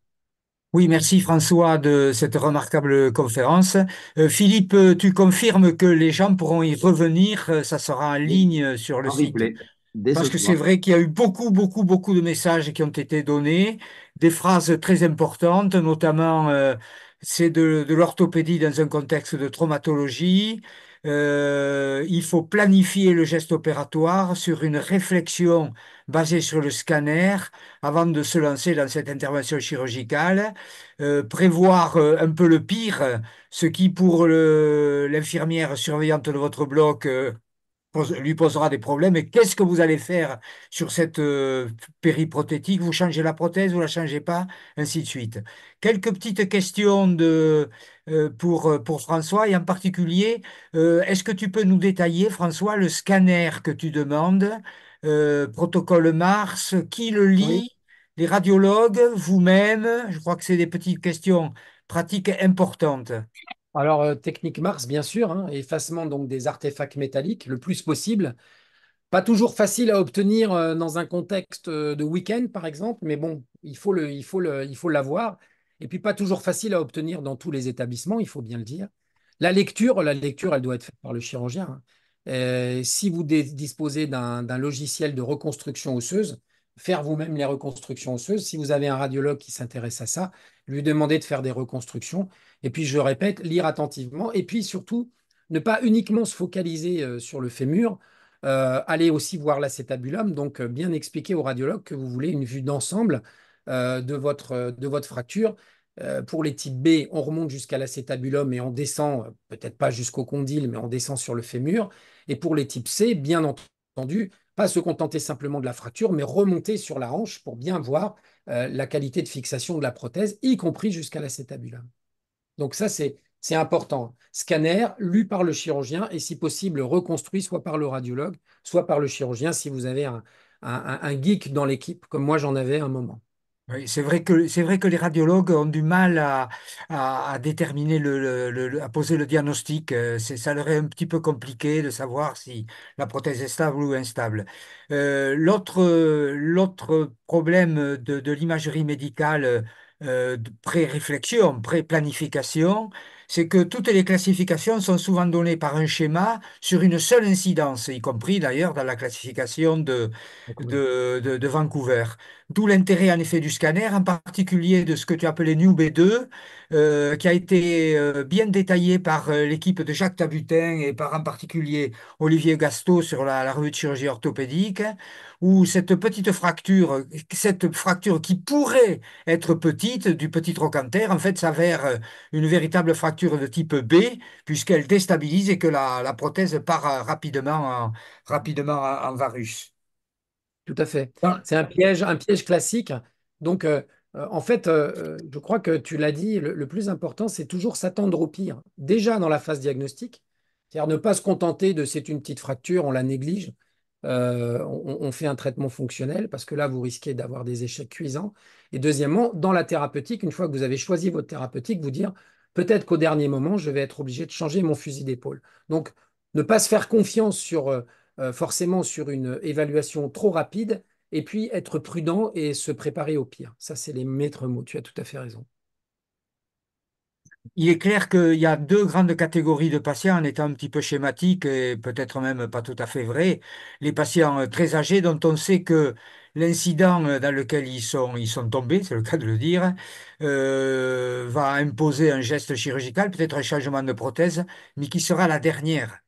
Oui, merci François de cette remarquable conférence. Euh, Philippe, tu confirmes que les gens pourront y revenir, euh, ça sera en ligne sur le site. Parce que c'est vrai qu'il y a eu beaucoup, beaucoup, beaucoup de messages qui ont été donnés, des phrases très importantes, notamment c'est de, de l'orthopédie dans un contexte de traumatologie, euh, il faut planifier le geste opératoire sur une réflexion basée sur le scanner avant de se lancer dans cette intervention chirurgicale, euh, prévoir euh, un peu le pire, ce qui pour l'infirmière surveillante de votre bloc lui posera des problèmes. Et qu'est-ce que vous allez faire sur cette euh, périprothétique? Vous changez la prothèse, vous la changez pas, ainsi de suite. Quelques petites questions de, euh, pour, euh, pour François et en particulier, est-ce que tu peux nous détailler, François, le scanner que tu demandes, protocole Mars, qui le lit? Les radiologues, vous-même? Je crois que c'est des petites questions pratiques importantes. Alors, euh, technique Mars, bien sûr, hein, effacement donc des artefacts métalliques le plus possible. Pas toujours facile à obtenir euh, dans un contexte euh, de week-end, par exemple, mais bon, il faut le, il l'avoir. Et puis pas toujours facile à obtenir dans tous les établissements, il faut bien le dire. La lecture, la lecture, elle doit être faite par le chirurgien. Hein. si vous disposez d'un logiciel de reconstruction osseuse, faire vous-même les reconstructions osseuses. Si vous avez un radiologue qui s'intéresse à ça, lui demander de faire des reconstructions. Et puis, je répète, lire attentivement. Et puis, surtout, ne pas uniquement se focaliser euh, sur le fémur. Euh, aller aussi voir l'acétabulum. Donc, euh, bien expliquer au radiologue que vous voulez une vue d'ensemble de, votre, de votre fracture. pour les types B, on remonte jusqu'à l'acétabulum et on descend, peut-être pas jusqu'au condyle, mais on descend sur le fémur. Et pour les types C, bien entendu, pas se contenter simplement de la fracture, mais remonter sur la hanche pour bien voir euh, la qualité de fixation de la prothèse, y compris jusqu'à l'acétabulum. Donc ça, c'est important. Scanner, lu par le chirurgien et si possible reconstruit soit par le radiologue, soit par le chirurgien si vous avez un geek dans l'équipe, comme moi j'en avais un moment. C'est vrai que c'est vrai que les radiologues ont du mal à, à, déterminer le, à poser le diagnostic. Euh, ça leur est un petit peu compliqué de savoir si la prothèse est stable ou instable. Euh, l'autre l'autre problème de, de l'imagerie médicale euh, pré-réflexion, pré-planification, c'est que toutes les classifications sont souvent données par un schéma sur une seule incidence, y compris d'ailleurs dans la classification de, de, de, Vancouver. D'où l'intérêt en effet du scanner, en particulier de ce que tu appelais New B2, euh, qui a été euh, bien détaillé par euh, l'équipe de Jacques Tabutin et par en particulier Olivier Gasto sur la, la revue de chirurgie orthopédique, où cette petite fracture, cette fracture qui pourrait être petite, du petit trochanter, en fait s'avère une véritable fracture de type B, puisqu'elle déstabilise et que la, prothèse part rapidement en, rapidement en varus. Tout à fait. C'est un piège, un piège classique. Donc, euh, euh, en fait, euh, je crois que tu l'as dit, le, plus important, c'est toujours s'attendre au pire. Déjà dans la phase diagnostique, c'est-à-dire ne pas se contenter de c'est une petite fracture, on la néglige. On, fait un traitement fonctionnel parce que là, vous risquez d'avoir des échecs cuisants. Et deuxièmement, dans la thérapeutique, une fois que vous avez choisi votre thérapeutique, vous dire peut-être qu'au dernier moment, je vais être obligé de changer mon fusil d'épaule. Donc, ne pas se faire confiance sur euh, forcément sur une évaluation trop rapide, et puis être prudent et se préparer au pire. Ça, c'est les maîtres mots. Tu as tout à fait raison. Il est clair qu'il y a deux grandes catégories de patients, en étant un petit peu schématique et peut-être même pas tout à fait vrai. Les patients très âgés dont on sait que l'incident dans lequel ils sont, ils tombés, c'est le cas de le dire, euh, va imposer un geste chirurgical, peut-être un changement de prothèse, mais qui sera la dernière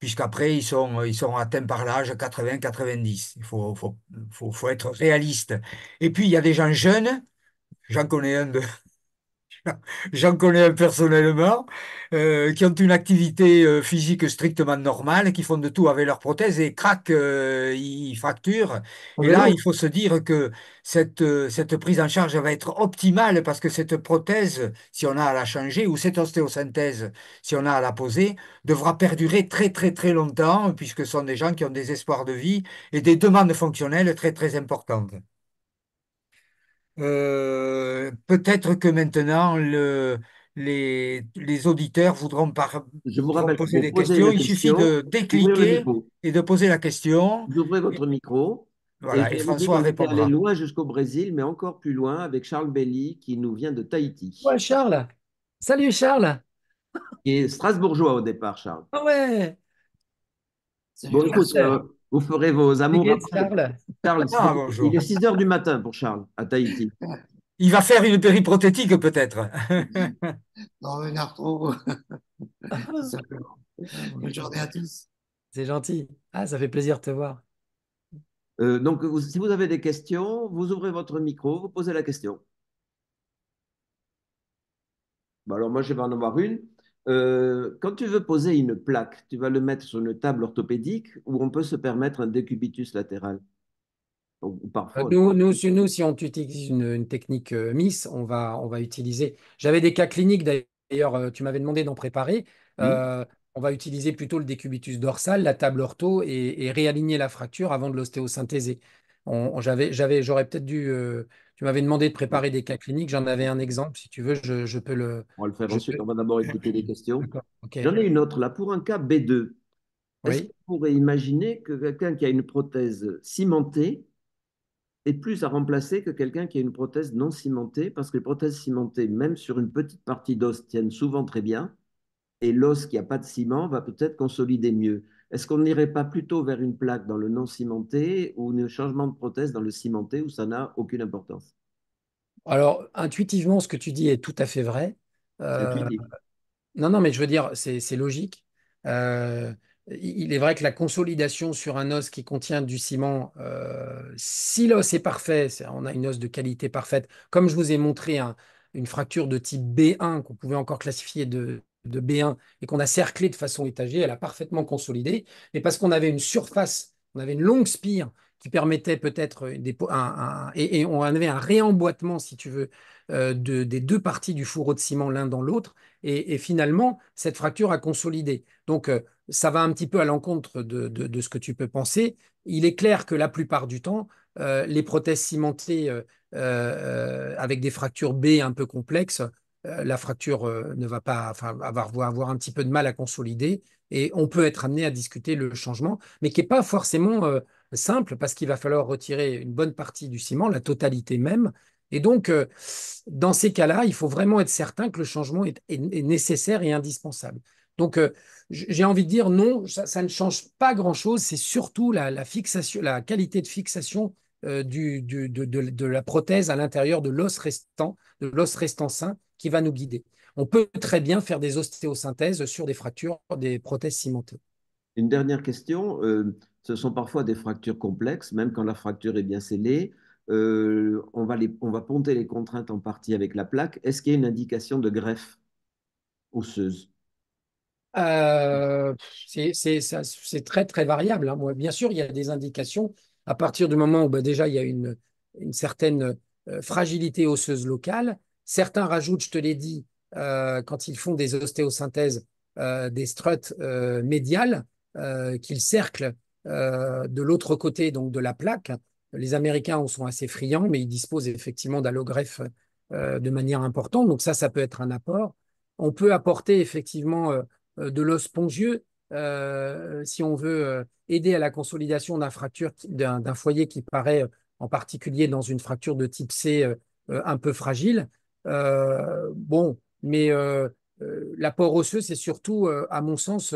puisqu'après, ils sont, ils sont atteints par l'âge 80-90. Il faut, faut, faut, faut, être réaliste. Et puis, il y a des gens jeunes, j'en connais un de, *laughs* j'en connais un personnellement, euh, qui ont une activité euh, physique strictement normale, qui font de tout avec leur prothèse et craquent, euh, ils fracturent. Et là, il faut se dire que cette, cette prise en charge va être optimale parce que cette prothèse, si on a à la changer, ou cette ostéosynthèse, si on a à la poser, devra perdurer très très très longtemps, puisque ce sont des gens qui ont des espoirs de vie et des demandes fonctionnelles très très importantes. Euh, peut-être que maintenant, le, les, les, auditeurs voudront, par, Je vous rappelle, poser des questions. Il suffit de décliquer et de poser la question. Vous ouvrez votre micro. Voilà, et, François répondra. aller loin jusqu'au Brésil, mais encore plus loin avec Charles Belli qui nous vient de Tahiti. Ouais, Charles. Salut Charles. Qui est strasbourgeois au départ, Charles. Ah ouais. Bon, écoute, euh, vous ferez vos amours Charles. Charles ah, il est 6 heures du matin pour Charles à Tahiti. Il va faire une périprothétique peut-être. *laughs* non. *laughs* Bonne journée à tous. C'est gentil. Ah, ça fait plaisir de te voir. Euh, donc, si vous avez des questions, vous ouvrez votre micro, vous posez la question. Bon, alors, moi, je vais en avoir une. Euh, quand tu veux poser une plaque, tu vas le mettre sur une table orthopédique où on peut se permettre un décubitus latéral. parfois, nous, nous, nous, si on utilise une, technique euh, MIS, on va, on va utiliser. J'avais des cas cliniques d'ailleurs, euh, tu m'avais demandé d'en préparer. on va utiliser plutôt le décubitus dorsal, la table ortho et, réaligner la fracture avant de l'ostéosynthèser. J'aurais peut-être dû tu m'avais demandé de préparer des cas cliniques. J'en avais un exemple. Si tu veux, je, peux le. On va le faire ensuite. On va d'abord écouter des questions. J'en ai une autre là. Pour un cas B2, est-ce qu'on pourrait imaginer que quelqu'un qui a une prothèse cimentée est plus à remplacer que quelqu'un qui a une prothèse non cimentée? Parce que les prothèses cimentées, même sur une petite partie d'os, tiennent souvent très bien. Et l'os qui n'a pas de ciment va peut-être consolider mieux. Est-ce qu'on n'irait pas plutôt vers une plaque dans le non cimenté ou un changement de prothèse dans le cimenté où ça n'a aucune importance? Alors, intuitivement, ce que tu dis est tout à fait vrai. Euh, non, non, mais je veux dire, c'est logique. Euh, il est vrai que la consolidation sur un os qui contient du ciment, euh, si l'os est parfait, on a une os de qualité parfaite, comme je vous ai montré une fracture de type B1 qu'on pouvait encore classifier de, de B1 et qu'on a cerclé de façon étagée, elle a parfaitement consolidé, mais parce qu'on avait une surface, on avait une longue spire qui permettait peut-être un, et, on avait un réemboîtement, si tu veux, euh, de, des deux parties du fourreau de ciment l'un dans l'autre, et, finalement, cette fracture a consolidé. Donc, euh, ça va un petit peu à l'encontre de, ce que tu peux penser. Il est clair que la plupart du temps, euh, les prothèses cimentées avec des fractures B un peu complexes euh, la fracture euh, ne va pas avoir, un petit peu de mal à consolider et on peut être amené à discuter le changement, mais qui n'est pas forcément euh, simple parce qu'il va falloir retirer une bonne partie du ciment, la totalité même. Et donc, dans ces cas-là, il faut vraiment être certain que le changement est, nécessaire et indispensable. Donc, j'ai envie de dire non, ça, ne change pas grand-chose. C'est surtout la, fixation, la qualité de fixation de, de, la prothèse à l'intérieur de l'os restant, de l'os restant sain, qui va nous guider. On peut très bien faire des ostéosynthèses sur des fractures, des prothèses cimentées. Une dernière question. Euh, ce sont parfois des fractures complexes, même quand la fracture est bien scellée. Euh, on, va les, on va ponter les contraintes en partie avec la plaque. Est-ce qu'il y a une indication de greffe osseuse? Euh, C'est très, très variable. Hein. bien sûr, il y a des indications à partir du moment où bah, déjà il y a une, une certaine fragilité osseuse locale Certains rajoutent, je te l'ai dit, euh, quand ils font des ostéosynthèses, euh, des struts euh, médiales qu'ils cerclent de l'autre côté donc de la plaque. Les Américains en sont assez friands, mais ils disposent effectivement d'allogreffes de manière importante. Donc ça, ça peut être un apport. On peut apporter effectivement de l'os spongieux si on veut aider à la consolidation d'un foyer qui paraît en particulier dans une fracture de type C un peu fragile. Euh, bon, mais euh, euh, l'apport osseux, c'est surtout, à mon sens,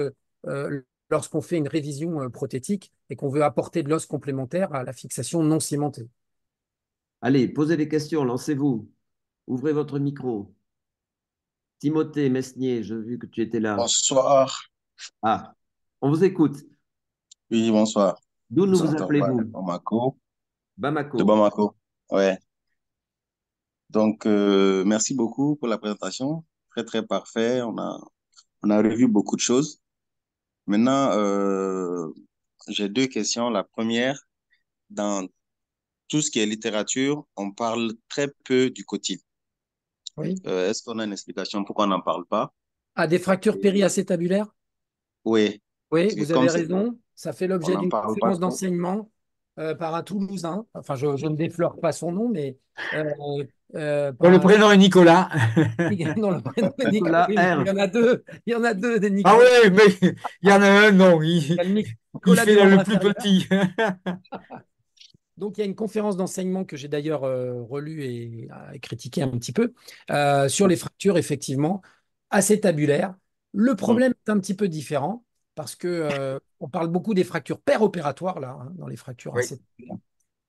lorsqu'on fait une révision prothétique et qu'on veut apporter de l'os complémentaire à la fixation non cimentée. Allez, posez des questions, lancez-vous. Ouvrez votre micro. Timothée Mesnier, j'ai vu que tu étais là. Bonsoir. Ah, on vous écoute. Oui, bonsoir. D'où nous vous appelez-vous? Bamako. Bamako. De Bamako, ouais. Donc, euh, merci beaucoup pour la présentation. Très, très parfait. On a, on a revu beaucoup de choses. Maintenant, euh, j'ai deux questions. La première, dans tout ce qui est littérature, on parle très peu du cotyle. Oui. Euh, Est-ce qu'on a une explication pourquoi on n'en parle pas? Ah, des fractures périacétabulaires? Oui. Oui, vous avez raison. Ça fait l'objet d'une conférence d'enseignement euh, par un Toulousain. Enfin, je, je ne déflore pas son nom, mais euh, euh, par le prénom est Nicolas. *laughs* Non, le prénom est Nicolas Nicolas. R. Il y en a deux. Il y en a deux des Ah Nicolas. oui, mais il y en a un, non. Il, Il le il fait plus petit. Donc, il y a une conférence d'enseignement que j'ai d'ailleurs euh, relue et, et critiquée un petit peu euh, sur les fractures, effectivement, acétabulaires. Le problème est un petit peu différent parce que euh, on parle beaucoup des fractures péropératoires là, hein, dans les fractures Oui.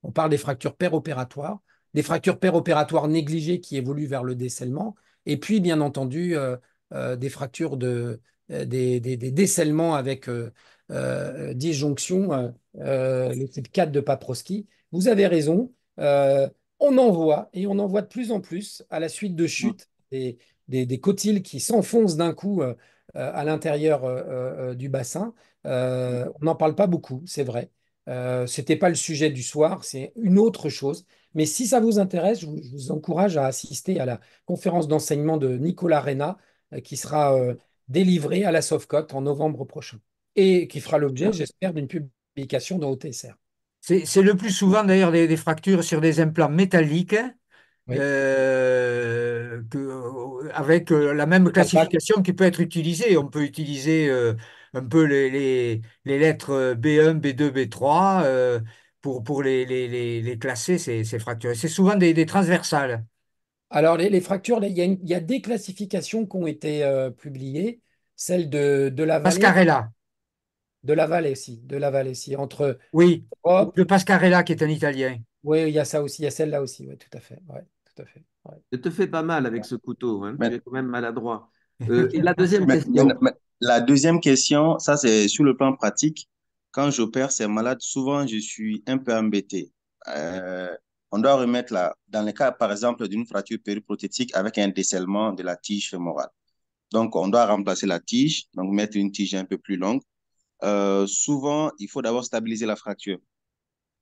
On parle des fractures péropératoires, des fractures péropératoires négligées qui évoluent vers le décèlement, et puis bien entendu euh, euh, des fractures de des, des- des décèlements avec disjonction, le type 4 de Paprosky. Vous avez raison. on en voit et on en voit de plus en plus à la suite de chutes des, des, des cotyles qui s'enfoncent d'un coup à l'intérieur euh, euh, du bassin. Euh, on n'en parle pas beaucoup, c'est vrai. Euh, Ce n'était pas le sujet du soir, c'est une autre chose. Mais si ça vous intéresse, je vous, je vous encourage à assister à la conférence d'enseignement de Nicolas Reyna euh, qui sera euh, délivrée à la Softcote en novembre prochain et qui fera l'objet, j'espère, d'une publication dans OTSR. C'est c'est le plus souvent d'ailleurs des, des fractures sur des implants métalliques Oui. euh, que- avec euh, la même classification qui peut être utilisée. On peut utiliser euh, un peu les, les- les lettres B1, B2, B3 euh, pour, pour les, les- classer, ces, ces fractures. C'est souvent des, des transversales. Alors, les, fractures, il y, a y des classifications qui ont été euh, publiées, celle de, de la vallée, Pascarella, de la vallée aussi, de la vallée aussi, entre oui, Europe, de Pascarella qui est un Italien. oui, il y a ça aussi, il y a celle-là aussi, oui, tout à fait, ouais, tout à fait. ouais. Ne te fais pas mal avec ce couteau, hein. Mais- Tu es quand même maladroit. *laughs* Euh, et la deuxième question. mais- mais la deuxième question, ça c'est sur le plan pratique. Quand j'opère ces malades, souvent je suis un peu embêté. Euh, on doit remettre la, dans le cas par exemple d'une fracture périprothétique avec un décèlement de la tige fémorale. Donc on doit remplacer la tige, donc mettre une tige un peu plus longue. Euh, souvent, il faut d'abord stabiliser la fracture.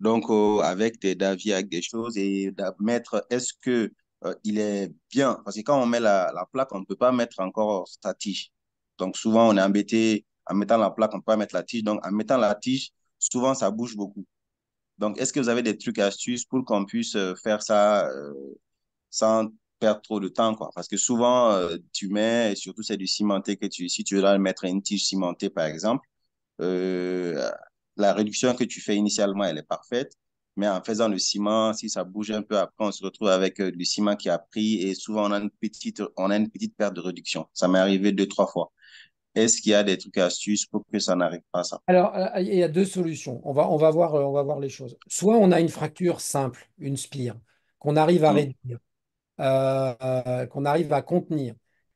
Donc, euh, avec des davis, avec des choses, et mettre, est-ce que euh, il est bien? Parce que quand on met la, la plaque, on ne peut pas mettre encore sa tige. Donc, souvent, on est embêté en mettant la plaque, on ne peut pas mettre la tige. Donc, en mettant la tige, souvent, ça bouge beaucoup. Donc, est-ce que vous avez des trucs, astuces pour qu'on puisse euh, faire ça sans perdre trop de temps, quoi? Parce que souvent, tu mets, et surtout, c'est du cimenté que tu, si tu dois mettre une tige cimentée, par exemple, euh, la réduction que tu fais initialement, elle est parfaite. Mais en faisant le ciment, si ça bouge un peu après, on se retrouve avec euh, du ciment qui a pris et souvent on a une petite, on a une petite perte de réduction. Ça m'est arrivé deux, trois fois. Est-ce qu'il y a des trucs astuces pour que ça n'arrive pas à ça? Alors, euh, il y a deux solutions. On va, on va voir, euh, on va voir les choses. Soit on a une fracture simple, une spire, qu'on arrive à Mm. réduire, euh, euh, qu'on arrive à contenir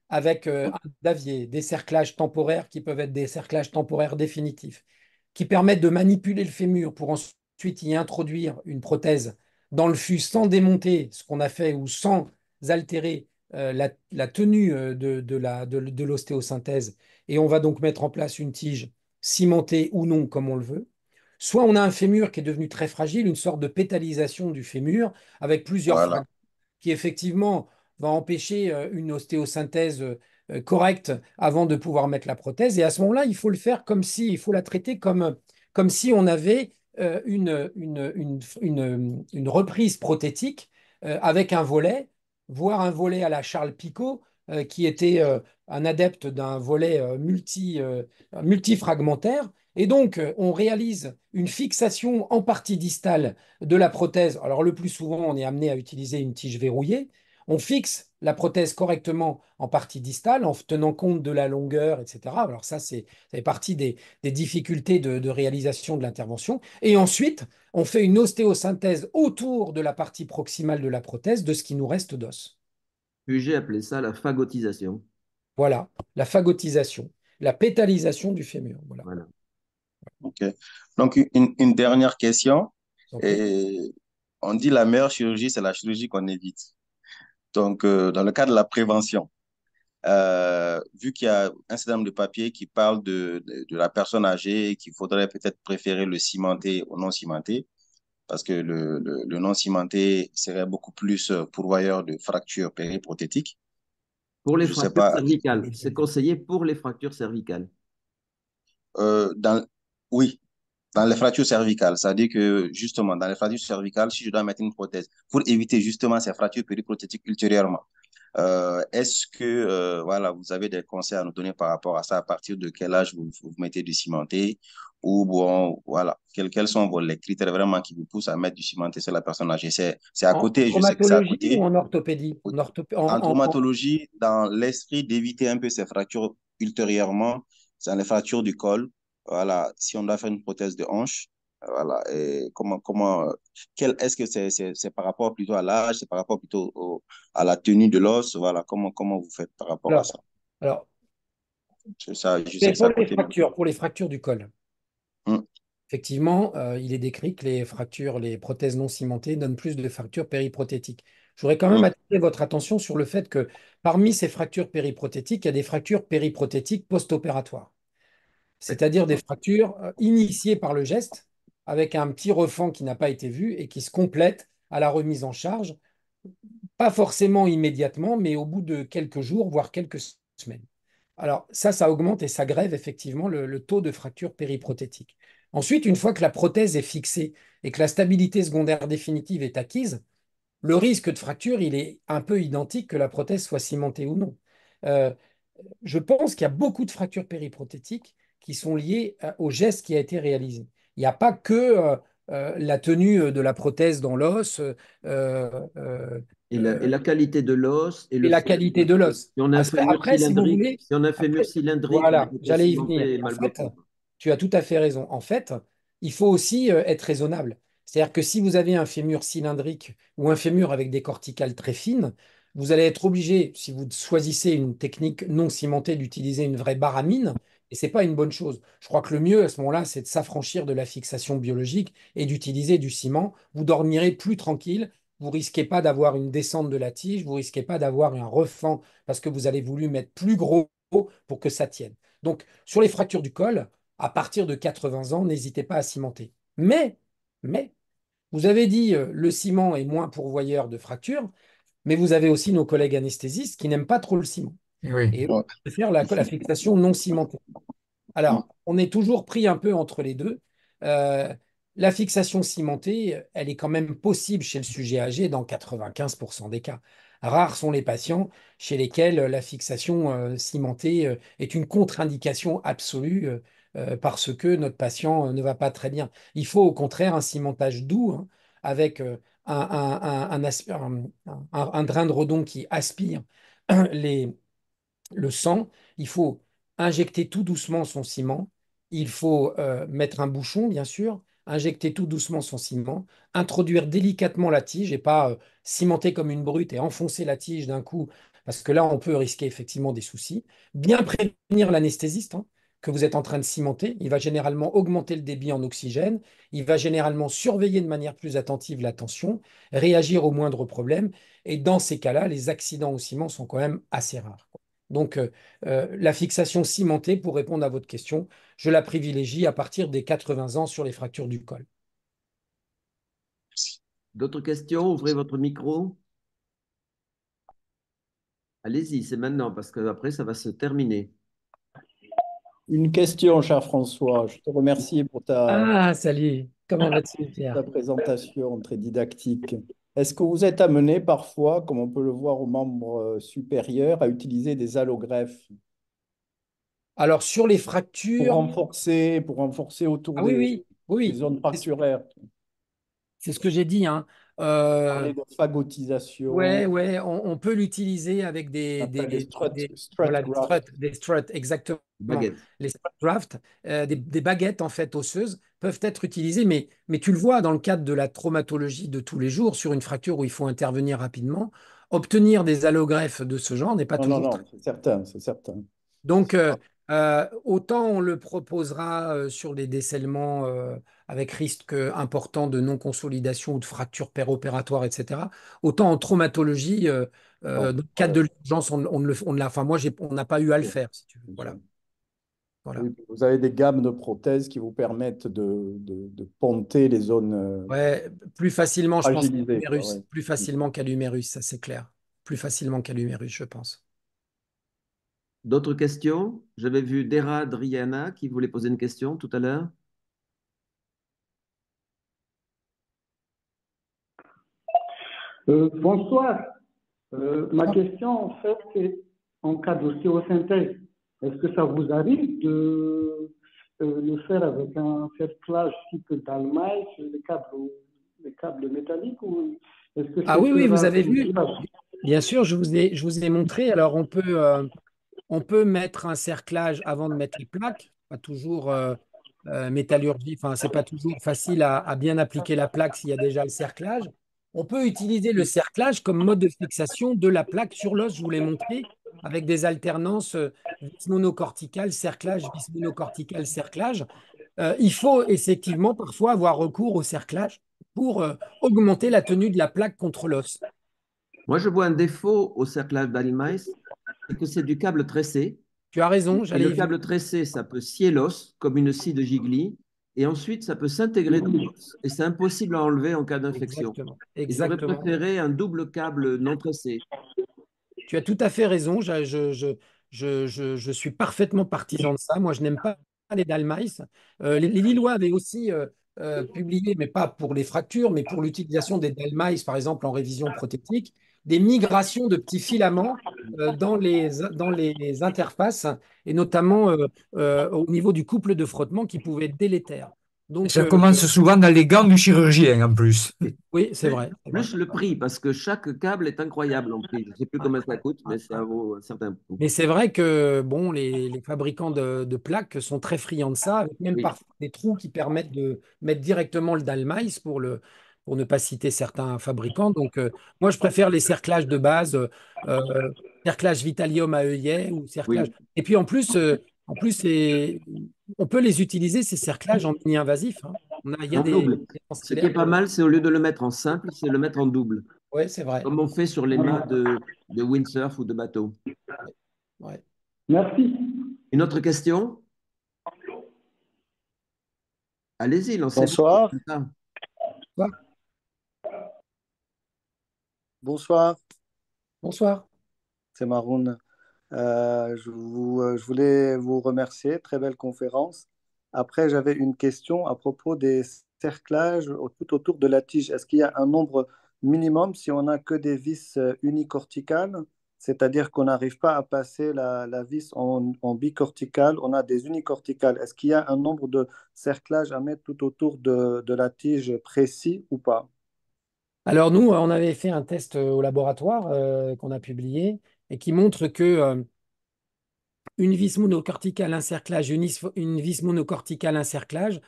avec euh, un davier, des cerclages temporaires qui peuvent être des cerclages temporaires définitifs, qui permettent de manipuler le fémur pour ensuite y introduire une prothèse dans le fût sans démonter ce qu'on a fait ou sans altérer euh, la, la tenue euh, de, de la, de, de l'ostéosynthèse. Et on va donc mettre en place une tige cimentée ou non, comme on le veut. Soit on a un fémur qui est devenu très fragile, une sorte de pétalisation du fémur avec plusieurs Voilà. qui effectivement va empêcher euh, une ostéosynthèse correcte avant de pouvoir mettre la prothèse. Et à ce moment-là, il faut le faire comme si, il faut la traiter comme, comme si on avait euh, une, une, une, une, reprise prothétique euh, avec un volet, voire un volet à la Charles Picot, euh, qui était euh, un adepte d'un volet euh, multi, euh, multifragmentaire. Et donc, euh, on réalise une fixation en partie distale de la prothèse. Alors, le plus souvent, on est amené à utiliser une tige verrouillée. On fixe la prothèse correctement en partie distale en tenant compte de la longueur, etc. Alors, ça, c'est fait partie des, des difficultés de, de réalisation de l'intervention. Et ensuite, on fait une ostéosynthèse autour de la partie proximale de la prothèse de ce qui nous reste d'os. J'ai appelé ça la phagotisation. Voilà, la phagotisation, la pétalisation du fémur. Voilà. Voilà. OK. Donc, une, une dernière question. Et on dit la meilleure chirurgie, c'est la chirurgie qu'on évite. Donc, dans le cadre de la prévention, euh, vu qu'il y a un certain nombre de papiers qui parlent de, de, la personne âgée, qu'il faudrait peut-être préférer le cimenté au non cimenté, parce que le, le, le, non cimenté serait beaucoup plus euh, pourvoyeur de fractures périprothétiques. Pour les fractures cervicales, c'est conseillé pour les fractures cervicales. Euh, dans, oui, dans les fractures cervicales. C'est-à-dire que, justement, dans les fractures cervicales, si je dois mettre une prothèse, pour éviter justement ces fractures périprothétiques ultérieurement, euh, est-ce que euh, voilà, vous avez des conseils à nous donner par rapport à ça? À partir de quel âge vous, vous mettez du cimenté Ou bon, voilà, quels, quels sont vos, les critères vraiment qui vous poussent à mettre du cimenté sur la personne âgée? C'est à côté, je sais que c'est à côté. Ou en orthopédie? En, en, traumatologie, dans l'esprit d'éviter un peu ces fractures ultérieurement, c'est les fractures du col. Voilà, si on doit faire une prothèse de hanche, voilà. Et comment, comment, quel, est-ce que c'est, c'est, c'est par rapport plutôt à l'âge, c'est par rapport plutôt au, à la tenue de l'os, voilà. Comment, comment vous faites par rapport alors, à ça? Alors, ça, je sais pour, les fractures, pour les fractures du col. Hum. Effectivement, euh, il est décrit que les fractures, les prothèses non cimentées donnent plus de fractures périprothétiques. Je voudrais quand même hum. attirer votre attention sur le fait que parmi ces fractures périprothétiques, il y a des fractures périprothétiques post-opératoires, c'est-à-dire des fractures euh, initiées par le geste, avec un petit refend qui n'a pas été vu et qui se complète à la remise en charge, pas forcément immédiatement, mais au bout de quelques jours, voire quelques semaines. Alors ça, ça augmente et ça grève effectivement le, taux de fracture périprothétique. Ensuite, une fois que la prothèse est fixée et que la stabilité secondaire définitive est acquise, le risque de fracture, il est un peu identique que la prothèse soit cimentée ou non. Euh, je pense qu'il y a beaucoup de fractures périprothétiques qui sont liées euh, au geste qui a été réalisé. Il n'y a pas que euh, euh, la tenue de la prothèse dans l'os. Et la, qualité de l'os. Et, la qualité de l'os. Si on a après, si, vous voulez, si on a fait cylindrique, voilà, j'allais y venir. En fait, tu as tout à fait raison. En fait, il faut aussi être raisonnable. C'est-à-dire que si vous avez un fémur cylindrique ou un fémur avec des corticales très fines, vous allez être obligé, si vous choisissez une technique non cimentée, d'utiliser une vraie baramine et ce n'est pas une bonne chose. Je crois que le mieux à ce moment-là, c'est de s'affranchir de la fixation biologique et d'utiliser du ciment. Vous dormirez plus tranquille. Vous risquez pas d'avoir une descente de la tige. Vous risquez pas d'avoir un refend parce que vous avez voulu mettre plus gros pour que ça tienne. Donc, sur les fractures du col, à partir de 80 ans, n'hésitez pas à cimenter. Mais, mais, vous avez dit euh, le ciment est moins pourvoyeur de fractures, mais vous avez aussi nos collègues anesthésistes qui n'aiment pas trop le ciment. Et on préfère la, fixation non cimentée. Alors, on est toujours pris un peu entre les deux. Euh, la fixation cimentée, elle est quand même possible chez le sujet âgé dans 95% des cas. Rares sont les patients chez lesquels la fixation euh, cimentée euh, est une contre-indication absolue parce que notre patient ne va pas très bien. Il faut au contraire un cimentage doux hein, avec un, un, un, drain de redon qui aspire les, le sang, il faut injecter tout doucement son ciment, il faut euh, mettre un bouchon, bien sûr, injecter tout doucement son ciment, introduire délicatement la tige et pas euh, cimenter comme une brute et enfoncer la tige d'un coup, parce que là, on peut risquer effectivement des soucis. Bien prévenir l'anesthésiste hein, que vous êtes en train de cimenter. Il va généralement augmenter le débit en oxygène, il va généralement surveiller de manière plus attentive la tension, réagir au moindre problème. Et dans ces cas-là, les accidents au ciment sont quand même assez rares. Donc, euh, euh, la fixation cimentée, pour répondre à votre question, je la privilégie à partir des 80 ans sur les fractures du col. D'autres questions? Ouvrez votre micro. Allez-y, c'est maintenant, parce qu'après, ça va se terminer. Une question, cher François. Je te remercie pour ta, ah, salut. Comment vas-tu, ta présentation très didactique. Est-ce que vous êtes amené parfois, comme on peut le voir aux membres euh, supérieurs, à utiliser des allogreffes? Alors, sur les fractures. Pour renforcer, pour renforcer autour ah des, oui, zones fracturaires. C'est ce que j'ai dit. Hein. Euh, de phagotisation. Ouais, ouais, on, peut l'utiliser avec des, des, des, struts, des, struts, exactement. Les strut grafts, euh, des, baguettes en fait osseuses peuvent être utilisées, mais, mais tu le vois dans le cadre de la traumatologie de tous les jours, sur une fracture où il faut intervenir rapidement, obtenir des allogreffes de ce genre n'est pas toujours. Non, non, c'est certain, c'est certain. Donc, euh, autant on le proposera sur les décèlements avec risque important de non-consolidation ou de fracture péropératoire, etc. Autant en traumatologie, dans le cadre de l'urgence, on, on, on l'a. Enfin, moi, on n'a pas eu à le faire, si tu veux. Voilà. Vous avez des gammes de prothèses qui vous permettent de, de, ponter les zones. Euh, ouais, plus facilement, je pense, qu'à Plus facilement qu'à l'humérus, ça c'est clair. Plus facilement qu'à l'humérus, je pense. D'autres questions? J'avais vu Dera Adriana qui voulait poser une question tout à l'heure. Euh, bonsoir. Euh, ma question, en fait, c'est en cas d'ostéosynthèse. Est-ce que ça vous arrive de euh, le faire avec un cerclage type d'Allemagne sur les câbles, les câbles métalliques ou est-ce que Ah oui, oui, vous avez vu. Bien sûr, je vous ai, je vous ai montré. Alors, on peut, euh, on peut mettre un cerclage avant de mettre les plaques. Pas toujours euh, métallurgie. Enfin, c'est pas toujours facile à, à, bien appliquer la plaque s'il y a déjà le cerclage. On peut utiliser le cerclage comme mode de fixation de la plaque sur l'os. Je vous l'ai montré avec des alternances euh, vis monocorticale, cerclage, vis monocorticale, cerclage. Euh, il faut effectivement parfois avoir recours au cerclage pour euh, augmenter la tenue de la plaque contre l'os. Moi, je vois un défaut au cerclage d'Alimaes, c'est que c'est du câble tressé. Tu as raison. Le câble tressé, ça peut scier l'os comme une scie de gigli. Et ensuite, ça peut s'intégrer dans l'os. Et c'est impossible à enlever en cas d'infection. Exactement. J'aurais préféré un double câble non tressé. Tu as tout à fait raison. Je, je, je, je suis parfaitement partisan de ça. Moi, je n'aime pas les dalmaïs. Euh, les, Lillois avaient aussi euh, euh, publié, mais pas pour les fractures, mais pour l'utilisation des dalmaïs, par exemple en révision prothétique, des migrations de petits filaments dans, les, dans les interfaces, et notamment au niveau du couple de frottement qui pouvait être délétère ça euh, commence souvent dans les gants du chirurgien en plus. Oui, c'est vrai. Plus le prix, parce que chaque câble est incroyable en prix. Je ne sais plus combien ça coûte, mais ça vaut un certain prix. Mais c'est vrai que bon, les, fabricants de, plaques sont très friands de ça, avec même parfois des trous qui permettent de mettre directement le dalmaïs pour le, pour ne pas citer certains fabricants. Donc, euh, moi, je préfère les cerclages de base, euh, cerclage Vitalium à œillet ou cerclage. Et puis, en plus, en plus, on peut les utiliser, ces cerclages en mini-invasif. Hein. il y a des, Ce qui est pas mal, c'est au lieu de le mettre en simple, c'est le mettre en double. Oui, c'est vrai. Comme on fait sur les mâts de, de windsurf ou de bateau. Ouais. Merci. Une autre question? Allez-y, lancez Bonsoir. Bonsoir. Bonsoir. C'est Maroun. Euh, je, vous, euh, je, voulais vous remercier, très belle conférence. Après, j'avais une question à propos des cerclages tout autour de la tige. Est-ce qu'il y a un nombre minimum si on n'a que des vis euh, unicorticales, c'est-à-dire qu'on n'arrive pas à passer la, la vis en, en, bicorticale, on a des unicorticales. Est-ce qu'il y a un nombre de cerclages à mettre tout autour de, de la tige précis ou pas? Alors nous, on avait fait un test au laboratoire qu'on a publié et qui montre que euh, une vis monocorticale encerclage, une, une vis monocorticale encerclage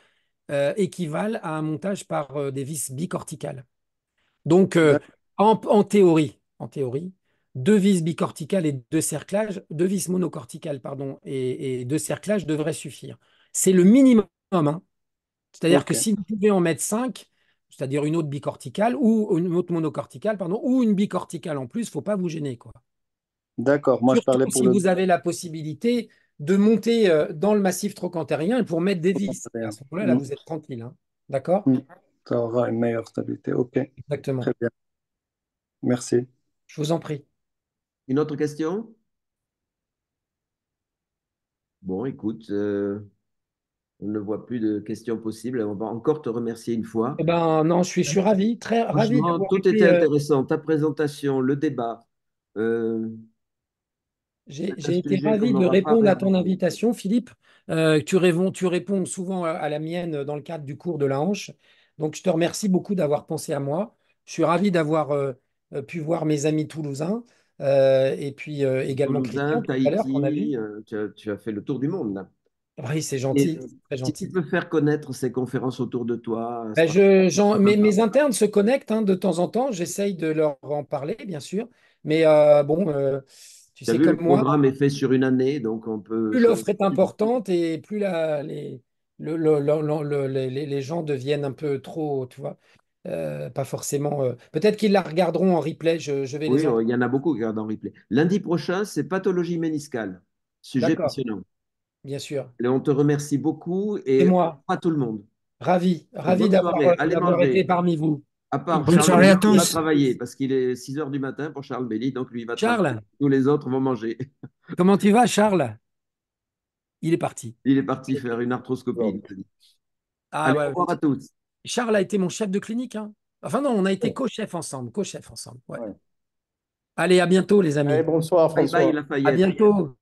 euh, équivalent à un montage par euh, des vis bicorticales. Donc, en, théorie, en théorie, deux vis bicorticales et deux cerclages, deux vis monocorticales pardon, et, deux cerclages devraient suffire. C'est le minimum. Hein. C'est-à-dire que si vous pouvez en mettre cinq, c'est-à-dire une autre bicorticale ou une autre monocorticale, pardon, ou une bicorticale en plus, il ne faut pas vous gêner. Quoi. D'accord, moi je parlais pour si vous avez la possibilité de monter euh, dans le massif trochantérien et pour mettre des vis. À ce moment-là, là, mm. vous êtes tranquille. Hein. D'accord? Mm. Ça aura une meilleure stabilité. OK. Exactement. Très bien. Merci. Je vous en prie. Une autre question? Bon, écoute, euh, on ne voit plus de questions possibles. On va encore te remercier une fois. Eh ben, non, je suis, je suis ravi, très ravi. Tout était euh, intéressant. Ta présentation, le débat. J'ai été ravi de répondre à ton invitation, Philippe. Euh, tu, réponds, tu, réponds, souvent à la mienne dans le cadre du cours de la hanche. Donc, je te remercie beaucoup d'avoir pensé à moi. Je suis ravi d'avoir euh, euh, pu voir mes amis toulousains et puis également Toulousain, Tahiti, tu, as, tu, as, fait le tour du monde là. Oui, c'est gentil, très gentil. Si tu peux faire connaître ces conférences autour de toi. Ben je, mes, mes, internes se connectent hein, de temps en temps. J'essaye de leur en parler, bien sûr. Mais bon, Tu sais, vu, comme le programme est fait sur une année, donc on peut. Plus l'offre est importante et plus la, les, les, gens deviennent un peu trop, tu vois. Euh, pas forcément. Euh, peut-être qu'ils la regarderont en replay. Je, je vais oui, il y en a beaucoup qui regardent en replay. Lundi prochain, c'est pathologie méniscale. Sujet passionnant. Bien sûr. Et on te remercie beaucoup et, moi. à tout le monde. Ravi, ravi d'avoir été parmi vous. À part Bonne Charles à tous. va travailler parce qu'il est 6 heures du matin pour Charles Belli, donc lui il va Charles. Travailler. Tous les autres vont manger. *laughs* Comment tu vas, Charles? Il est parti. Il est parti faire une arthroscopie. Ah, Allez, au revoir à tous. Charles a été mon chef de clinique. Hein. Enfin non, on a été co-chef ensemble, co-chef ensemble. Ouais. Allez, à bientôt les amis. Allez, bonsoir François. Bye bye, À bientôt.